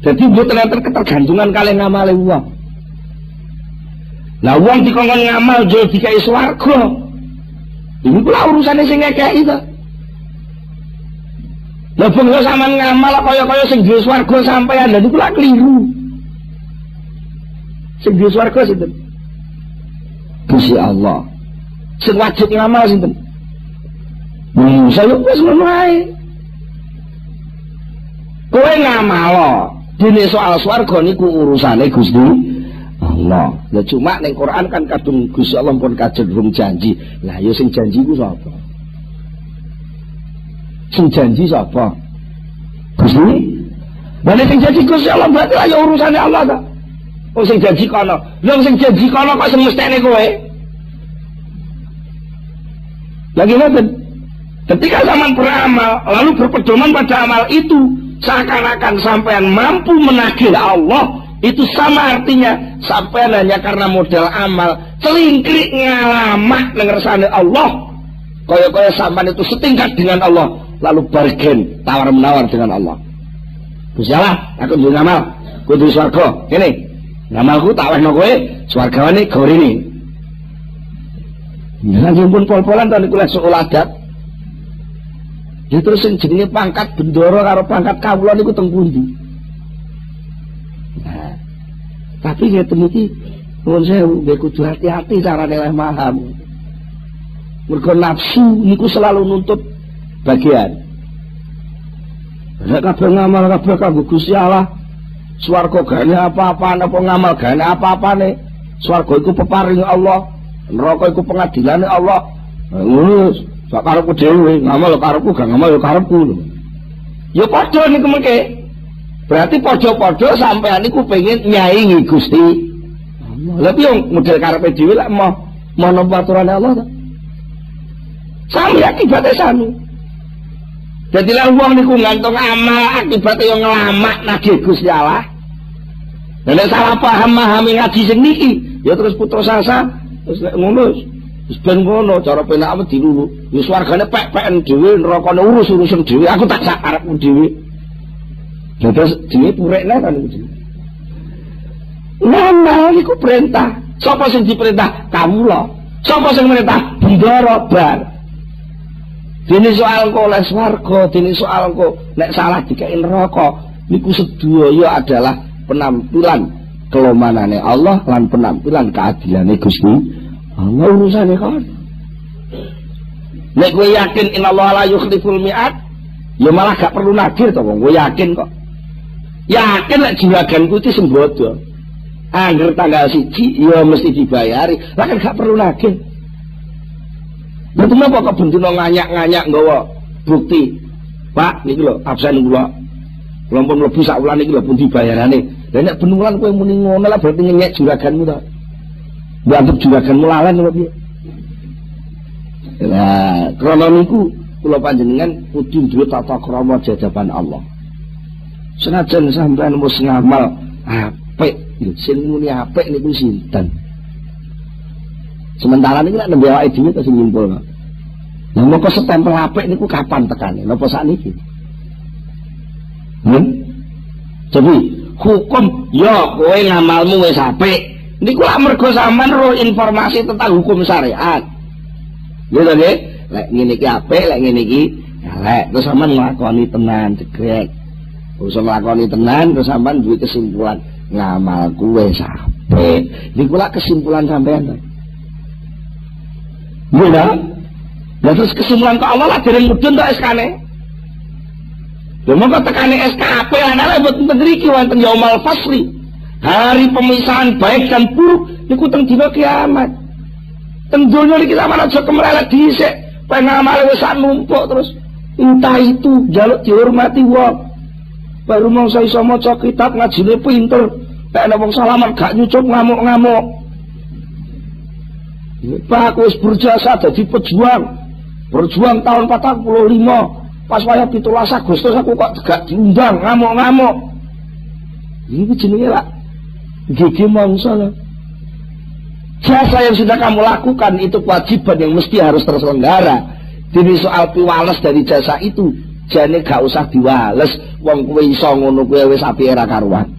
Jadi buat nanti ketergantungan kalian ngamal uang. Lah uang dikongkon ngamal jual dikai suarga. Ini pula urusannya sing ngekei itu. Lah bangsa sama ngamal kaya-kaya sing duwe swarga sampean lha niku lak keliru. Sing duwe swarga sinten? Gusti Allah sing wajib ngamal hmm, saya wis ngono ae ngamal dene soal swarga niku urusane Gusti Allah. Lah cuma ning Quran kan kadung Gusti Allah pun kajenrung janji. Lah ya sing janji ku sapa? Sing janji sapa? Gusti. Lah sing janji Gusti Allah berarti ayo urusane Allah ta. Oh sing janji kono. Lha sing janji kono kok semestene kowe? Lagi ngoten. Ketika zaman beramal lalu berpedoman pada amal itu seakan-akan sampean mampu menagih Allah itu sama artinya sampai hanya karena modal amal. Celingkrik ngalamak nengersane Allah. Kaya-kaya sampai itu setingkat dengan Allah lalu bargain tawar menawar dengan Allah. Gusti Allah aku duwe ngamal kudu swarga. Ini ngamalku tak wehno kowe swargawane ini. Jangan pun pol-polan tadi kuliah sekolah adat. Ya terus yang jenenge pangkat bendoro karo pangkat kawula niku teng pundi? Tapi ya iki nuwun sewu nggih kudu hati-hati carane leh maham. Mergo nafsu niku selalu nuntut bagian. Nek kabeh ngamal kabeh kanggo Gusti Allah. Swarga gane apa-apa apa ngamal gane apa-apane. Swarga iku peparing Allah, neraka iku pengadilane Allah. Ngono sak karepku dhewe, ngamal karepku gak ngamal ya karepku lho. Ya padha niku mengke. Berarti podo-podo sampean niku pengen nyaingi Gusti. Lah piye model karepe dhewe lek mau mau nampa aturane Allah ta? Sami akibatnya sami. Jadi lah uang niku ngantung amal akibatnya yang ngelamak nagih Gusti Allah. Dan salah paham memahami ngaji sing niki, ya terus putus asa, terus ngono wis ben ngono cara penak apa dilulu. Ya swargane pek-peken dhewe, nerakane urus-urusan dhewe, aku tak sak karepku dhewe. Terus dhewe purekne kan iku. Nama iku perintah. Sapa sing diperintah? Kawula. Sapa sing perintah? Bendara bar. Dene soal kok oleh swarga, dene soal kok nek salah dikei neraka, niku sedaya adalah penampilan kelomanane Allah lan penampilan keadilane Gusti Allah urusane kan. Nek kowe yakin innallaha la yukhliful mi'ad, ya malah gak perlu nagir to wong, kowe yakin kok. yakin lek juraganku itu sembodo angger tanggal siji ya mesti dibayari. Lah kan gak perlu nagih Nanti kenapa kok bentino nganyak-nganyak nggawa bukti? Pak niki lho absen kula kula pun mlebu sak wulan iki lho pun dibayarane. Lha nek wulan kowe muni ngono lah berarti nyek juraganmu to Mbok juraganmu lalen apa piye Lah krana niku kula panjenengan kudu duwe tata krama jadaban Allah. Senajan sampean wis ngamal apik. Sing muni apik niku sinten? Sementara niki nek nembe awake dhewe terus nyimpul Lah moko setempel apik niku kapan tekane? Napa sakniki? Hmm? Jadi hukum ya kowe ngamalmu wis apik niku lak mergo sampean ro informasi tentang hukum syariat. Ya to nggih? Lek ngene iki apik lek ngene iki elek. Terus sampean nglakoni tenan cegrek usah nglakoni tenan terus sampean duwe kesimpulan. Ngamal kuwe sampe niku lak kesimpulan sampean. Iya Lah terus kesimpulan ke Allah lah dereng mudun to SK-ne Lha mongko tekane SKP ana buat mriki wonten yaumal fasli hari pemisahan baik dan buruk niku teng dina kiamat. Teng donya niki sampean aja kemrelet dhisik pengamale wis numpuk terus. Entah itu jaluk dihormati wong. Baru mau saya iso maca kitab ngajine pinter nek ana wong salaman gak nyucup ngamuk-ngamuk. Pak wis berjasa dadi pejuang. Berjuang tahun 45 pas wayah 17 Agustus aku kok gak diundang ngamuk-ngamuk. Ini jenenge lah gigi mangsa lah jasa yang sudah kamu lakukan itu kewajiban yang mesti harus terselenggara. Jadi soal piwales dari jasa itu jane gak usah diwales. Wong kowe iso ngono kowe wis api era karuan.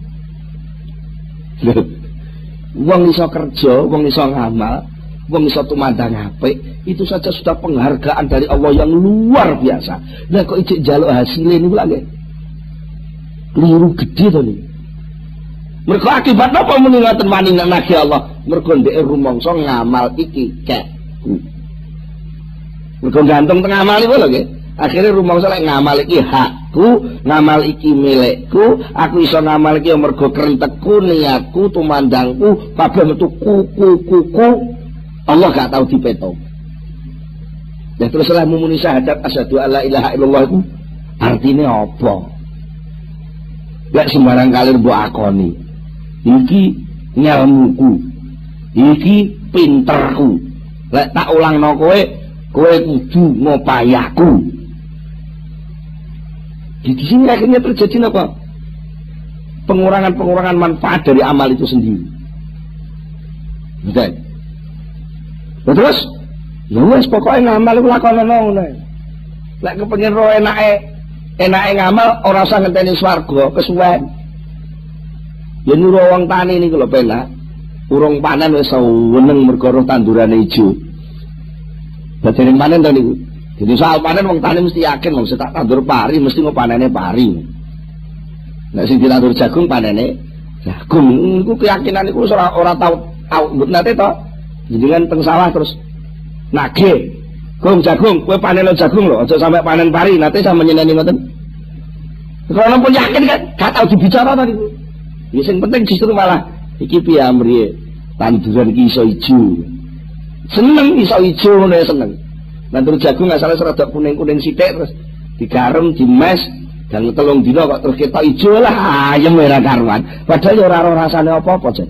Wong iso kerja wong iso ngamal wong iso tumandang apik itu saja sudah penghargaan dari Allah yang luar biasa. Nah kok ijik jaluk hasilnya ini lagi keliru gede to nih mereka akibat apa muni ngoten wani nagi Allah mereka ndek rumangsa ngamal iki kek mereka gantung tengah amal lho nggih Akhirnya rumah saya ngamal iki hakku, ngamal iki milikku, aku iso ngamal iki mergo krentekku, niatku, tumandangku, kabeh metu kuku kuku. Allah gak tahu dipeto. Ya terus setelah memuni syahadat asyhadu alla ilaha illallah itu artinya apa? Lek sembarang kali mbok akoni. Iki nyelmuku. Iki pinterku. Lek tak ulang no kowe, kowe kudu ngopayahku. Di sini akhirnya terjadi apa? Pengurangan-pengurangan manfaat dari amal itu sendiri. Betul. Nah, terus, ya wes pokoknya ngamal itu lakonan ngono. Lek kepengin ro enake enake ngamal ora usah ngenteni swarga kesuwen. Ya nuru wong tani niku lho penak. Urung panen wis weneng mergo tandurane ijo. Dadi panen niku. Jadi soal panen wong tani mesti yakin wong tak tandur pari mesti mau panene pari. Nek sing ditandur jagung panene jagung. Iku keyakinan iku ora ora tau tau nate to. Jenengan teng sawah terus nage. Gong jagung, kowe panen lo jagung lho, aja sampai panen pari, nanti sama nyeneni ngoten. Kalau pun yakin kan, gak tau dibicara tadi. Ya sing penting justru malah iki piye amriye tanduran iki iso ijo. Seneng iso ijo ngono ya seneng. Nandur jagung asale serada kuning-kuning sithik terus digarem, dimes dan telung dina kok terus kita ijo lah ayem ora karuan. Padahal ya ora rasane apa-apa jen.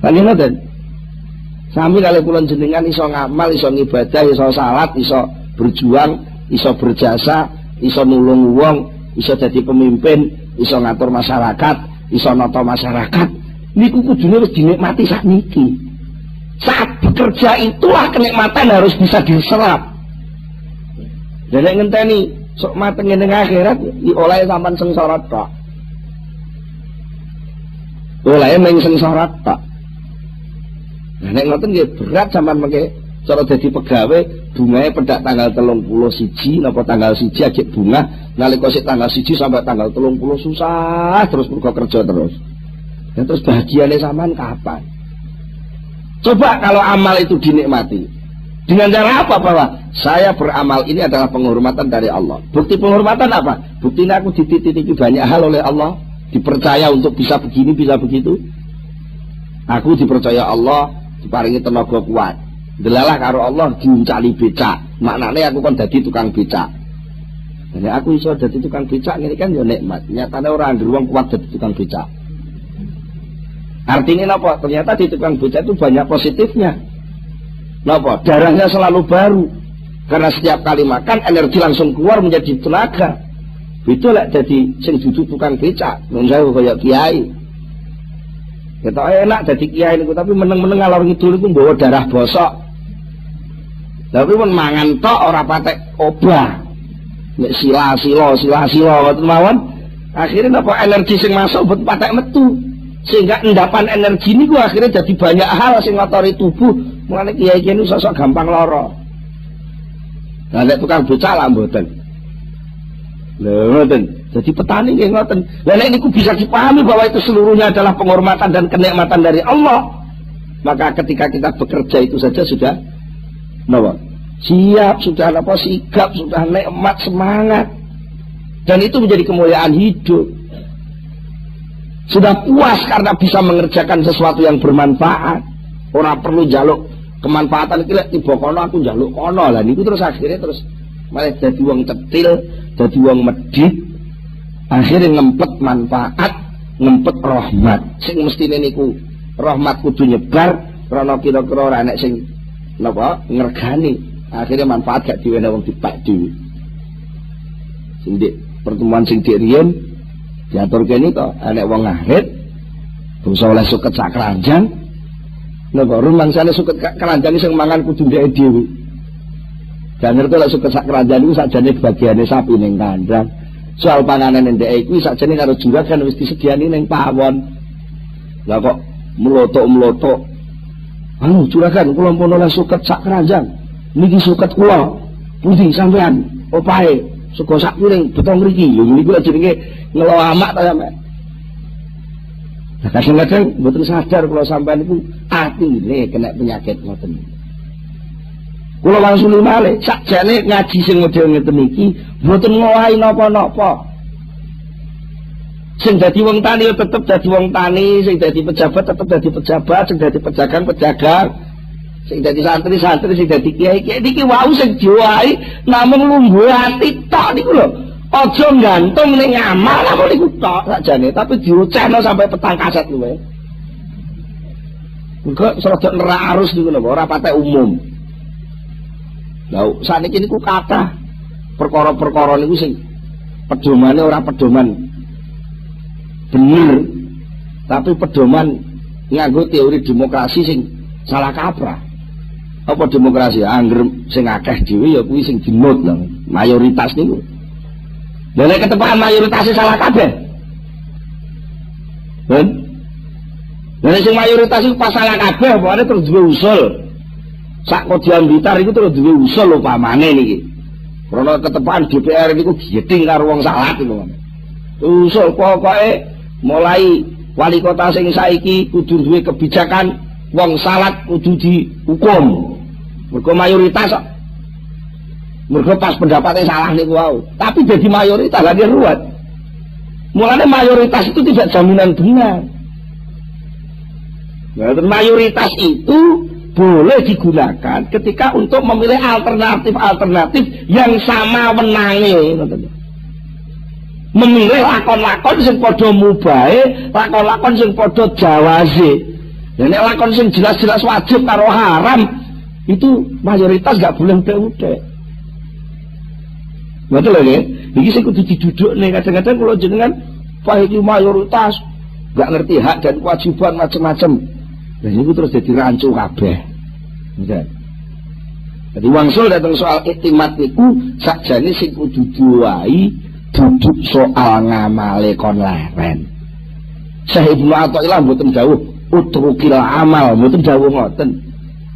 Kan ngoten. Sami kali kula jenengan iso ngamal, iso ngibadah, iso salat, iso berjuang, iso berjasa, iso nulung wong, iso jadi pemimpin, iso ngatur masyarakat, iso noto masyarakat. Niku kudune wis dinikmati sak niki. Saat bekerja itulah kenikmatan harus bisa diserap. Dan yang ngenteni sok mateng ning akhirat oleh sampan sengsara tok. Oleh meng sengsara tok. Nah nek ngoten nggih berat sampean mengke cara dadi pegawai bunganya pedak tanggal telung puluh siji napa tanggal siji ajik bunga nalika sik tanggal siji sampai tanggal telung puluh susah terus mergo kerja terus. Dan terus bahagianya sampean kapan? Coba kalau amal itu dinikmati. Dengan cara apa bahwa saya beramal ini adalah penghormatan dari Allah. Bukti penghormatan apa? Buktinya aku dititipin banyak hal oleh Allah. Dipercaya untuk bisa begini, bisa begitu. Aku dipercaya Allah, diparingi tenaga kuat. Delalah karo Allah diuncali becak. Maknanya aku kan jadi tukang becak. Jadi aku iso jadi tukang becak ini kan ya nikmat. Nyatanya orang ruang kuat jadi tukang becak. Artinya apa? Ternyata di tukang becak itu banyak positifnya. Napa? Darahnya selalu baru. Karena setiap kali makan energi langsung keluar menjadi tenaga. Itu lah jadi sing duduk tukang becak. Saya kayak kiai. Kita enak jadi kiai niku tapi meneng-meneng ngalor ngidul itu bawa darah bosok. Tapi pun mangan tok ora patek obah. Nek sila sila sila sila ngoten mawon. Akhirnya apa energi sing masuk buat patek metu. Sehingga endapan energi ini gua akhirnya jadi banyak hal sing ngotori tubuh. Mengenai kiai kiai ini sosok gampang loro nah lihat tukang bocah lah mboten. Mboten jadi petani nggih ngoten. Lah ini ku bisa dipahami bahwa itu seluruhnya adalah penghormatan dan kenikmatan dari Allah maka ketika kita bekerja itu saja sudah nawa siap sudah apa sigap sudah nikmat semangat. Dan itu menjadi kemuliaan hidup. Sudah puas karena bisa mengerjakan sesuatu yang bermanfaat. Orang perlu jaluk kemanfaatan. Iki tiba kono aku jaluk kono lah. Niku terus akhirnya terus malah jadi uang cetil jadi uang medit. Akhirnya ngempet manfaat ngempet rahmat. Sing mesti niku rahmat kudu nyebar karena kira-kira enek sing napa? Ngergani. Akhirnya manfaat gak diwene wong dipak dhewe. Sing pertemuan sing dik diatur kene to anek wong ngarit bangsa oleh suket sak keranjang. Napa? Rumangsane suket keranjang sing mangan kudu dhek dhewe. Dan ngerti lek suket sak keranjang iku sakjane bagiane sapi ning kandang. Soal panganan ndek iku sakjane karo juragan wis disediani ning pawon. Lah kok melotok-melotok anu juragan kula pun oleh suket sak keranjang niki suket kula pundi sampean opae sego sak piring betong mriki lho niku lek jenenge ngeloamak ta sampean Nah, kadang-kadang mboten sadar kalau sampean itu atine kena penyakit ngoten. Kula wangsuli malih sakjane ngaji sing model ngeten iki mboten ngowahi napa-napa. Sing dadi wong tani ya tetep dadi wong tani, sing dadi pejabat tetep dadi pejabat, sing dadi pedagang pedagang. Sing dadi santri-santri, sing dadi kiai-kiai niki wau sing diwahi namung lungguh ati tok niku lho. Aja gantung ning amal apa niku tok sakjane, tapi diucapno sampai petang kaset luwe. Engko serodok nerak arus niku lho, ora patek umum. Lah saniki niku kathah perkara-perkara niku sing pedomane ora pedoman bener. Tapi pedoman nganggo teori demokrasi sing salah kaprah. Apa demokrasi? Angger sing akeh dhewe ya kuwi sing dinut lah mayoritas niku. Lha nek ketepaan mayoritas salah kabeh. Kan lha sing mayoritas iku pas salah kabeh apa terus duwe usul. Sak kodian bitar iku terus duwe usul upamane niki. Karena ketepaan DPR niku giting karo wong salah iku usul pokoke mulai wali kota sing saiki kudu duwe kebijakan wong salat kudu dihukum. Mergo mayoritas mergo pas pendapatnya salah niku wau. Tapi jadi mayoritas lagi ruwet. Mulanya mayoritas itu tidak jaminan benar. Nah, mayoritas itu boleh digunakan ketika untuk memilih alternatif-alternatif yang sama menangnya memilih lakon-lakon sing padha mubahe, lakon-lakon sing padha jawaze. Dan nek lakon sing jelas-jelas wajib karo haram itu mayoritas gak boleh utek-utek. Betul lho nggih. Iki sing kudu didudukne kadang-kadang kalau jenengan pahiti mayoritas gak ngerti hak dan kewajiban macam-macam. Dan itu terus jadi rancu kabeh. Jadi wangsul datang soal iktimat itu sakjane sing kudu diwai duduk soal ngamale kon leren. Syekh Ibnu Athaillah mboten dawuh utrukil amal mboten dawuh ngoten.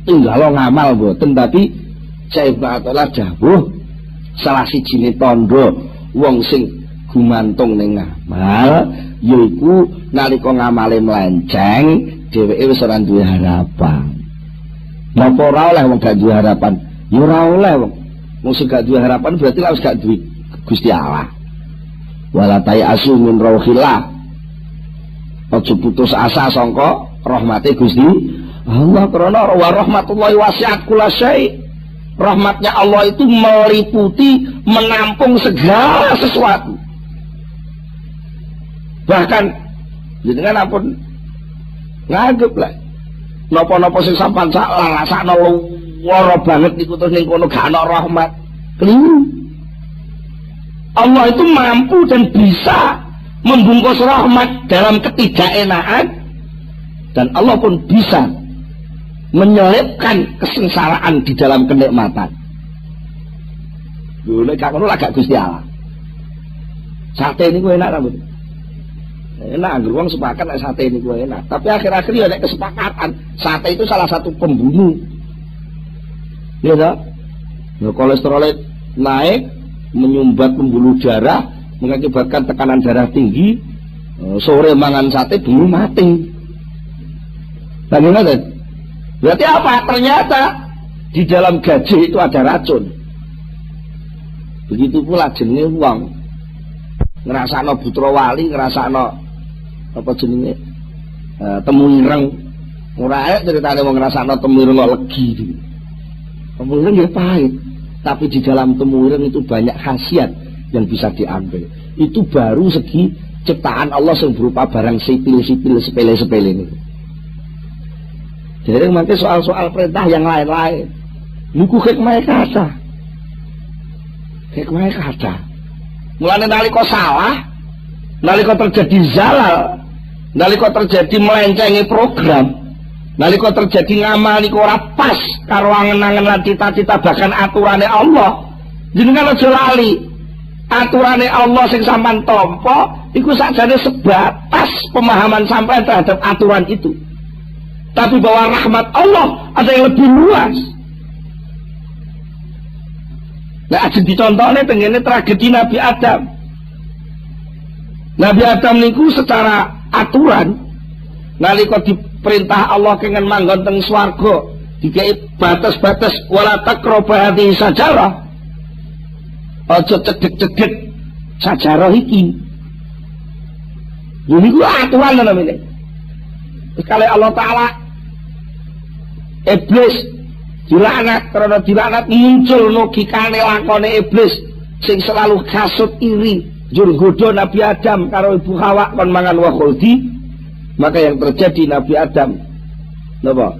Tinggal ngamal mboten tapi Syekh Ibnu Athaillah dawuh salah siji tondo wong sing gumantung ning ngamal yaiku nalika ngamale melenceng dheweke wis ora duwe harapan. Napa ora oleh wong gak duwe harapan? Ya ora oleh wong. Wong gak duwe harapan berarti lha wis gak duwe Gusti Allah walatai asu min rauhillah. Ojo putus asa songko rahmati Gusti Allah. Karena wa rahmatullahi wasiat kula rahmatnya Allah itu meliputi menampung segala sesuatu. Bahkan jenengan ampun ngagep lah. Nopo-nopo sing sampan salah rasakno luwara banget iku terus ning kono gak ana rahmat. Keliru Allah itu mampu dan bisa membungkus rahmat dalam ketidakenaan dan Allah pun bisa menyelipkan kesengsaraan di dalam kenikmatan. Dulu kak ngono agak Gusti Allah. Sate ini gue enak rambut. Enak, wong sepakat nek sate ini gue enak. Tapi akhir-akhir ya kesepakatan. Sate itu salah satu pembunuh. Ya toh? Ya, kolesterolnya naik, menyumbat pembuluh darah mengakibatkan tekanan darah tinggi eh, sore mangan sate dulu mati bagaimana berarti apa? Ternyata di dalam gaji itu ada racun. Begitu pula jenis uang ngerasa no putra wali ngerasa no apa jenisnya e, temu ireng. Murah ceritanya mau ngerasa no temu ireng legi. Temu ireng ya pahit tapi di dalam temurun itu banyak khasiat yang bisa diambil. Itu baru segi ciptaan Allah yang berupa barang sipil-sipil sepele-sepele ini. Jadi nanti soal-soal perintah yang lain-lain. Niku hikmah kata. Hikmah kata. Mulanya nalika salah, nalika terjadi zalal, nalika terjadi melencengi program, Nalika terjadi ngamal niku ora pas karo angen-angen cita-cita bahkan aturane Allah. Jenengan aja lali. Aturane Allah sing sampean tampa iku sakjane sebatas pemahaman sampai terhadap aturan itu. Tapi bahwa rahmat Allah ada yang lebih luas. Nah, aja dicontohnya tengene tragedi Nabi Adam. Nabi Adam niku secara aturan nalika di perintah Allah kengen manggon teng swarga. Dikai batas-batas wala taqrabu hadhihi sajarah. Aja cedek-cedek sajarah iki. Ini gua aturan namanya sekali Allah Ta'ala iblis dilaknat karena dilaknat muncul logikane lakone iblis sing selalu kasut iri. Jur Nabi Adam karo ibu Hawa kon mangan wa khuldi maka yang terjadi Nabi Adam napa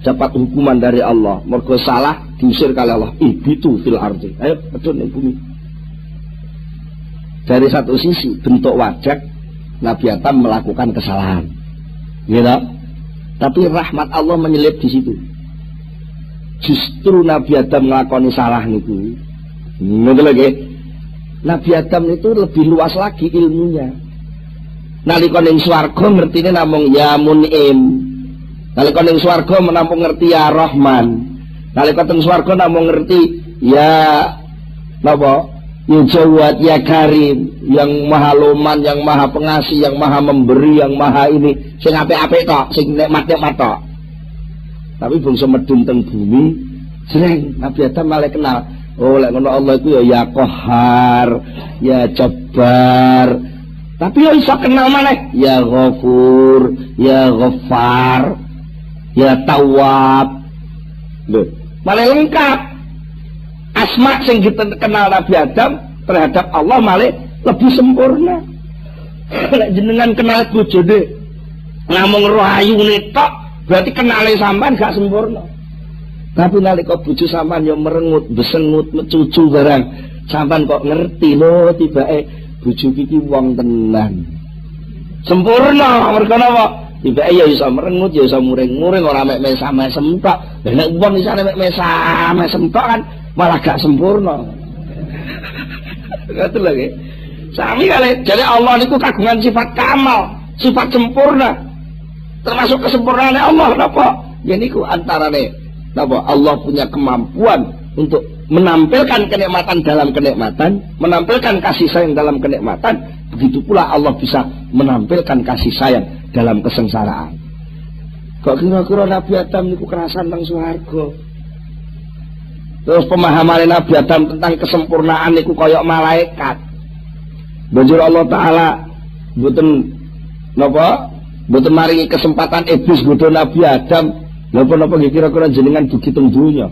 dapat hukuman dari Allah. Mergo salah diusir kali Allah. Ibitu fil ardi. Ayo betul nih bumi. Dari satu sisi bentuk wajah Nabi Adam melakukan kesalahan. Gitu tapi rahmat Allah menyelip di situ. Justru Nabi Adam melakukan salah niku. Ngono lagi Nabi Adam itu lebih luas lagi ilmunya. Nalika ning swarga ngertine namung ya munim. Nalika ning swarga namung ngerti ya Rahman. Nalika teng swarga namung ngerti ya napa? Ya Jawad ya Karim, yang maha loman, yang maha pengasih, yang maha memberi, yang maha ini, sing apik-apik tok, sing nikmat-nikmat tok. Tapi bangsa medun teng bumi, sering Nabi Adam malah kenal Oh, lek ngono Allah itu ya ya Qahar, ya Jabbar. Tapi ya iso kenal mana? Ya Ghafur, ya Ghaffar, ya Tawab. Loh, malah lengkap. Asma sing kita kenal Nabi Adam terhadap Allah malah lebih sempurna. Lek jenengan kenal bojone namung roh ayune tok, berarti kenale sampean gak sempurna. Tapi nalika bojo sampean yo merengut, besengut, mecucu barang. Sampean kok ngerti lho tibake bojo iki wong tenan. Sempurna mergo napa? Tibake ya iso merengut, ya iso muring-muring ora mek mesam-mesem tok. Lah nek wong isane mek mesam-mesem tok kan malah gak sempurna. Ngoten lho Sami kali, jadi Allah niku kagungan sifat kamal, sifat sempurna. Termasuk kesempurnaan Allah napa? Ya niku antarane Napa? Allah punya kemampuan untuk menampilkan kenikmatan dalam kenikmatan, menampilkan kasih sayang dalam kenikmatan, begitu pula Allah bisa menampilkan kasih sayang dalam kesengsaraan. Kok kira-kira Nabi Adam niku kerasan tentang suarga? Terus pemahaman Nabi Adam tentang kesempurnaan niku koyok malaikat. Banjur Allah Taala mboten napa? Mboten maringi kesempatan iblis godho Nabi Adam Napa-napa kira-kira jenengan begitu dunia.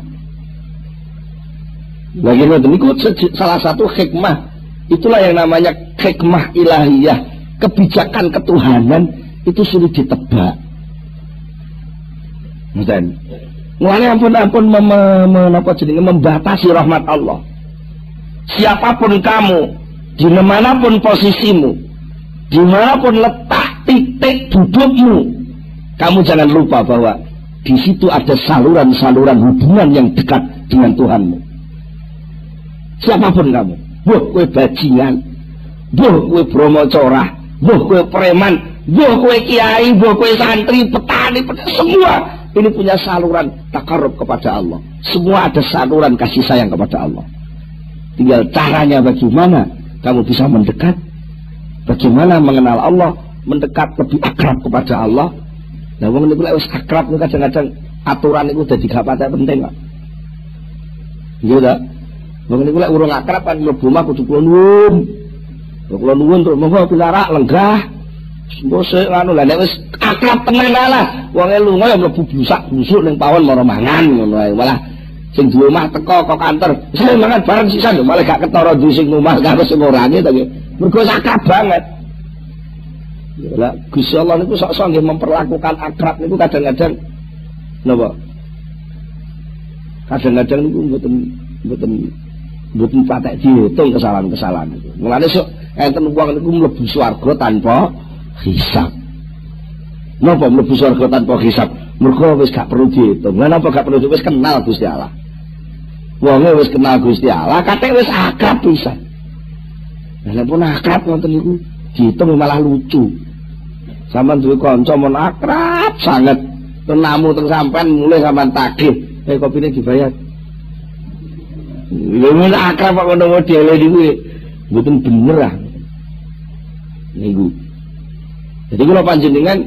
Lagi niku salah satu hikmah. Itulah yang namanya hikmah ilahiyah, kebijakan ketuhanan itu sulit ditebak. Dan mulai ampun ampun mem, menapa jenenge membatasi rahmat Allah. Siapa pun kamu, di di mana pun posisimu, di mana pun letak titik dudukmu, kamu jangan lupa bahwa di situ ada saluran-saluran hubungan yang dekat dengan Tuhanmu. Siapa pun kamu, buh kue bajingan, buh kue bromo corah, buh kue preman, buh kue kiai, buh kue santri, petani, petani, semua. Ini punya saluran takarub kepada Allah. Semua ada saluran kasih sayang kepada Allah. Tinggal caranya bagaimana kamu bisa mendekat, bagaimana mengenal Allah, mendekat lebih akrab kepada Allah, Nah wong niku wis akrab kadang-kadang aturan dadi gak patek penting kok. Iya ta? Wong niku urung akrab kan mlebu omah kudu kula nuwun. Kula nuwun terus monggo pilarak lenggah. Mbose anu lah nek wis akrab tenan lah. Wong lunga ya mlebu busak busuk ning pawon mara mangan ngono. Malah sing omah teko kok kantor, saya mangan bareng sisan malah gak ketara di sing omah karo sing orane to Mergo akrab banget. Lah Gusti Allah niku sok-sok nggih memperlakukan akrab niku kadang-kadang napa? Kadang-kadang niku mboten mboten mboten patek dihitung kesalahan-kesalahan itu. Mulane sok enten wong niku mlebu swarga tanpa hisab. Napa mlebu swarga tanpa hisab? Mergo wis gak perlu dihitung. Lah napa gak perlu wis kenal Gusti Allah. Wonge wis kenal Gusti Allah, kate wis akrab pisan. Lah pun akrab ngoten niku dihitung malah lucu. Sampeyan duwe kanca mon akrab sangat. Tenamu teng mulai sampean tagih. Eh kopine dibayar. Lha mun akrab kok ngono modele niku mboten bener ah. Niku. Jadi kalau panjenengan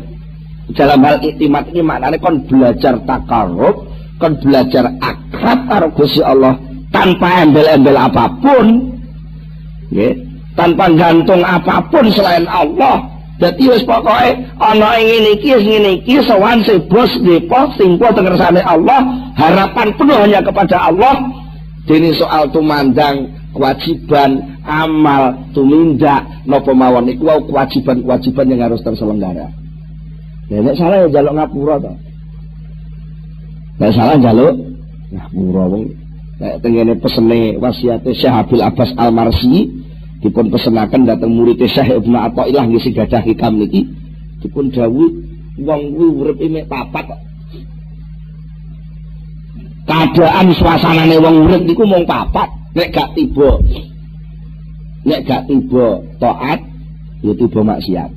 dalam hal iktimat ini maknanya kon belajar takarub kon belajar akrab karo Gusti Allah tanpa embel-embel apa pun nggih tanpa gantung apa pun selain Allah jadi wis pokoke ana ing ngene iki wis ngene iki sowan se bos depo singko tengersane Allah harapan penuh hanya kepada Allah dene soal tumandang kewajiban amal tumindak napa mawon iku kewajiban-kewajiban yang harus terselenggara. Nek salah ya jaluk ngapura to. Nek salah jaluk ngapura wong. Nek tengene pesene wasiate Syekh Abdul Abbas Al-Marsi dipun pesenaken dateng murid Syekh Ibnu Athaillah nggih sing gadah hikam niki dipun dawuh wong kuwi urip mek papat keadaan suasanane wong urip niku mung papat. Nek gak tiba nek gak tiba taat ya tiba maksiat.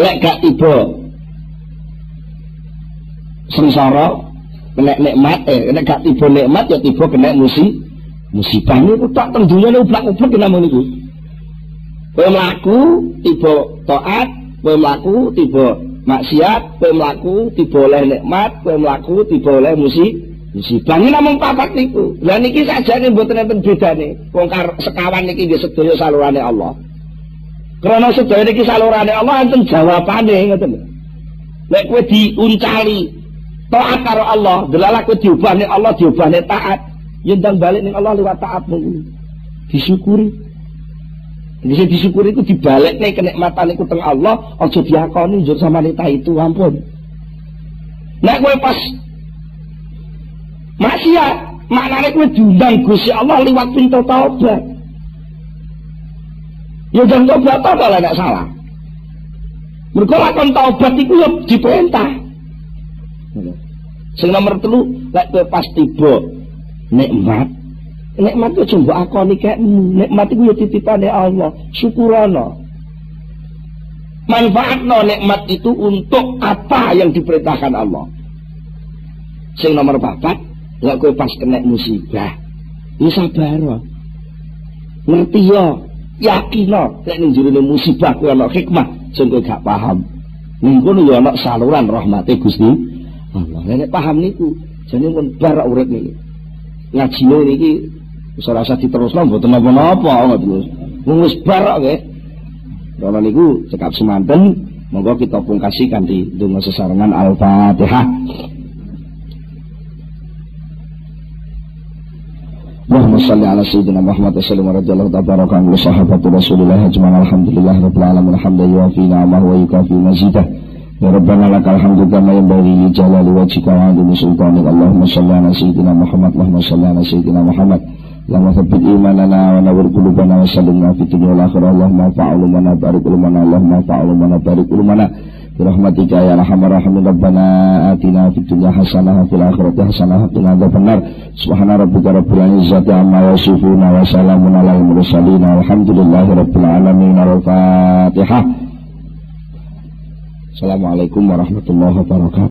Nek gak tiba sengsara nek nikmat eh nek gak tiba nikmat ya tiba kena musi musibah. Niku tak teng dunyane ublak-ublak kena niku kowe mlaku tiba taat kowe mlaku tiba maksiat kowe mlaku tiba oleh nikmat kowe mlaku tiba oleh musi musibah ini namung papat niku lah niki sajane mboten enten bedane wong sekawan niki nggih sedaya salurane Allah Karena sedaya niki salurane Allah enten jawabane ngoten. Nek kowe diuncali taat karo Allah, delalah kowe diubahne Allah diubahne taat, yen balik ning Allah liwat taatmu. Disyukuri. Bisa disyukuri itu dibalik nih kenikmatan itu teng Allah, aja diakoni njur sama nita itu ampun. Nek kowe pas maksiat, maknane kowe diundang Gusti Allah liwat pintu taubat. Ya jangan tobat apa lah gak salah. Mereka lakon taubat itu ya diperintah. Sing nomor telu, lek pas tiba nikmat, nikmat itu coba akoni kayak nikmat itu ya titipane Allah, syukurono. Manfaatno nikmat itu untuk apa yang diperintahkan Allah. Sing nomor papat, lek kowe pas kena musibah, ya sabar. Ngerti ya, yakino nek ning jero musibah kuwi ana hikmah sing kowe gak paham. Ning kono ya ana saluran rahmate Gusti Allah. Nek paham niku jane pun barak urip niki ngajine niki wis ora usah diterusno mboten napa-napa ngoten wong wis barak nggih Karena niku cekap semanten monggo kita pungkasi kanthi donga sesarengan Al-Fatihah. Allahumma salli ala sayyidina Muhammad wa sallim radhiyallahu tabaraka an sahabati Rasulillah ajma'in. Alhamdulillah rabbil alamin. Hamdan yuwafi ni'amahu wa yukafi mazidah. Ya Rabbana lakal hamdu kama yanbaghi li jalali wajhika wa 'azimi sultanik Allahumma salli ala sayyidina Muhammad Allahumma salli ala sayyidina Muhammad Allahumma thabbit imanana wa nawwir qulubana wa sallimna fid dunya wal akhirah Allahumma fa'alumana barik ulumana Allahumma fa'alumana barik ulumana برحمتك يا ارحم الراحمين ربنا آتنا في الدنيا حسنة وفي الآخرة حسنة وقنا عذاب النار سبحان ربك رب العزة عما يصفون وسلام على المرسلين والحمد لله رب العالمين الفاتحة السلام عليكم ورحمة الله وبركاته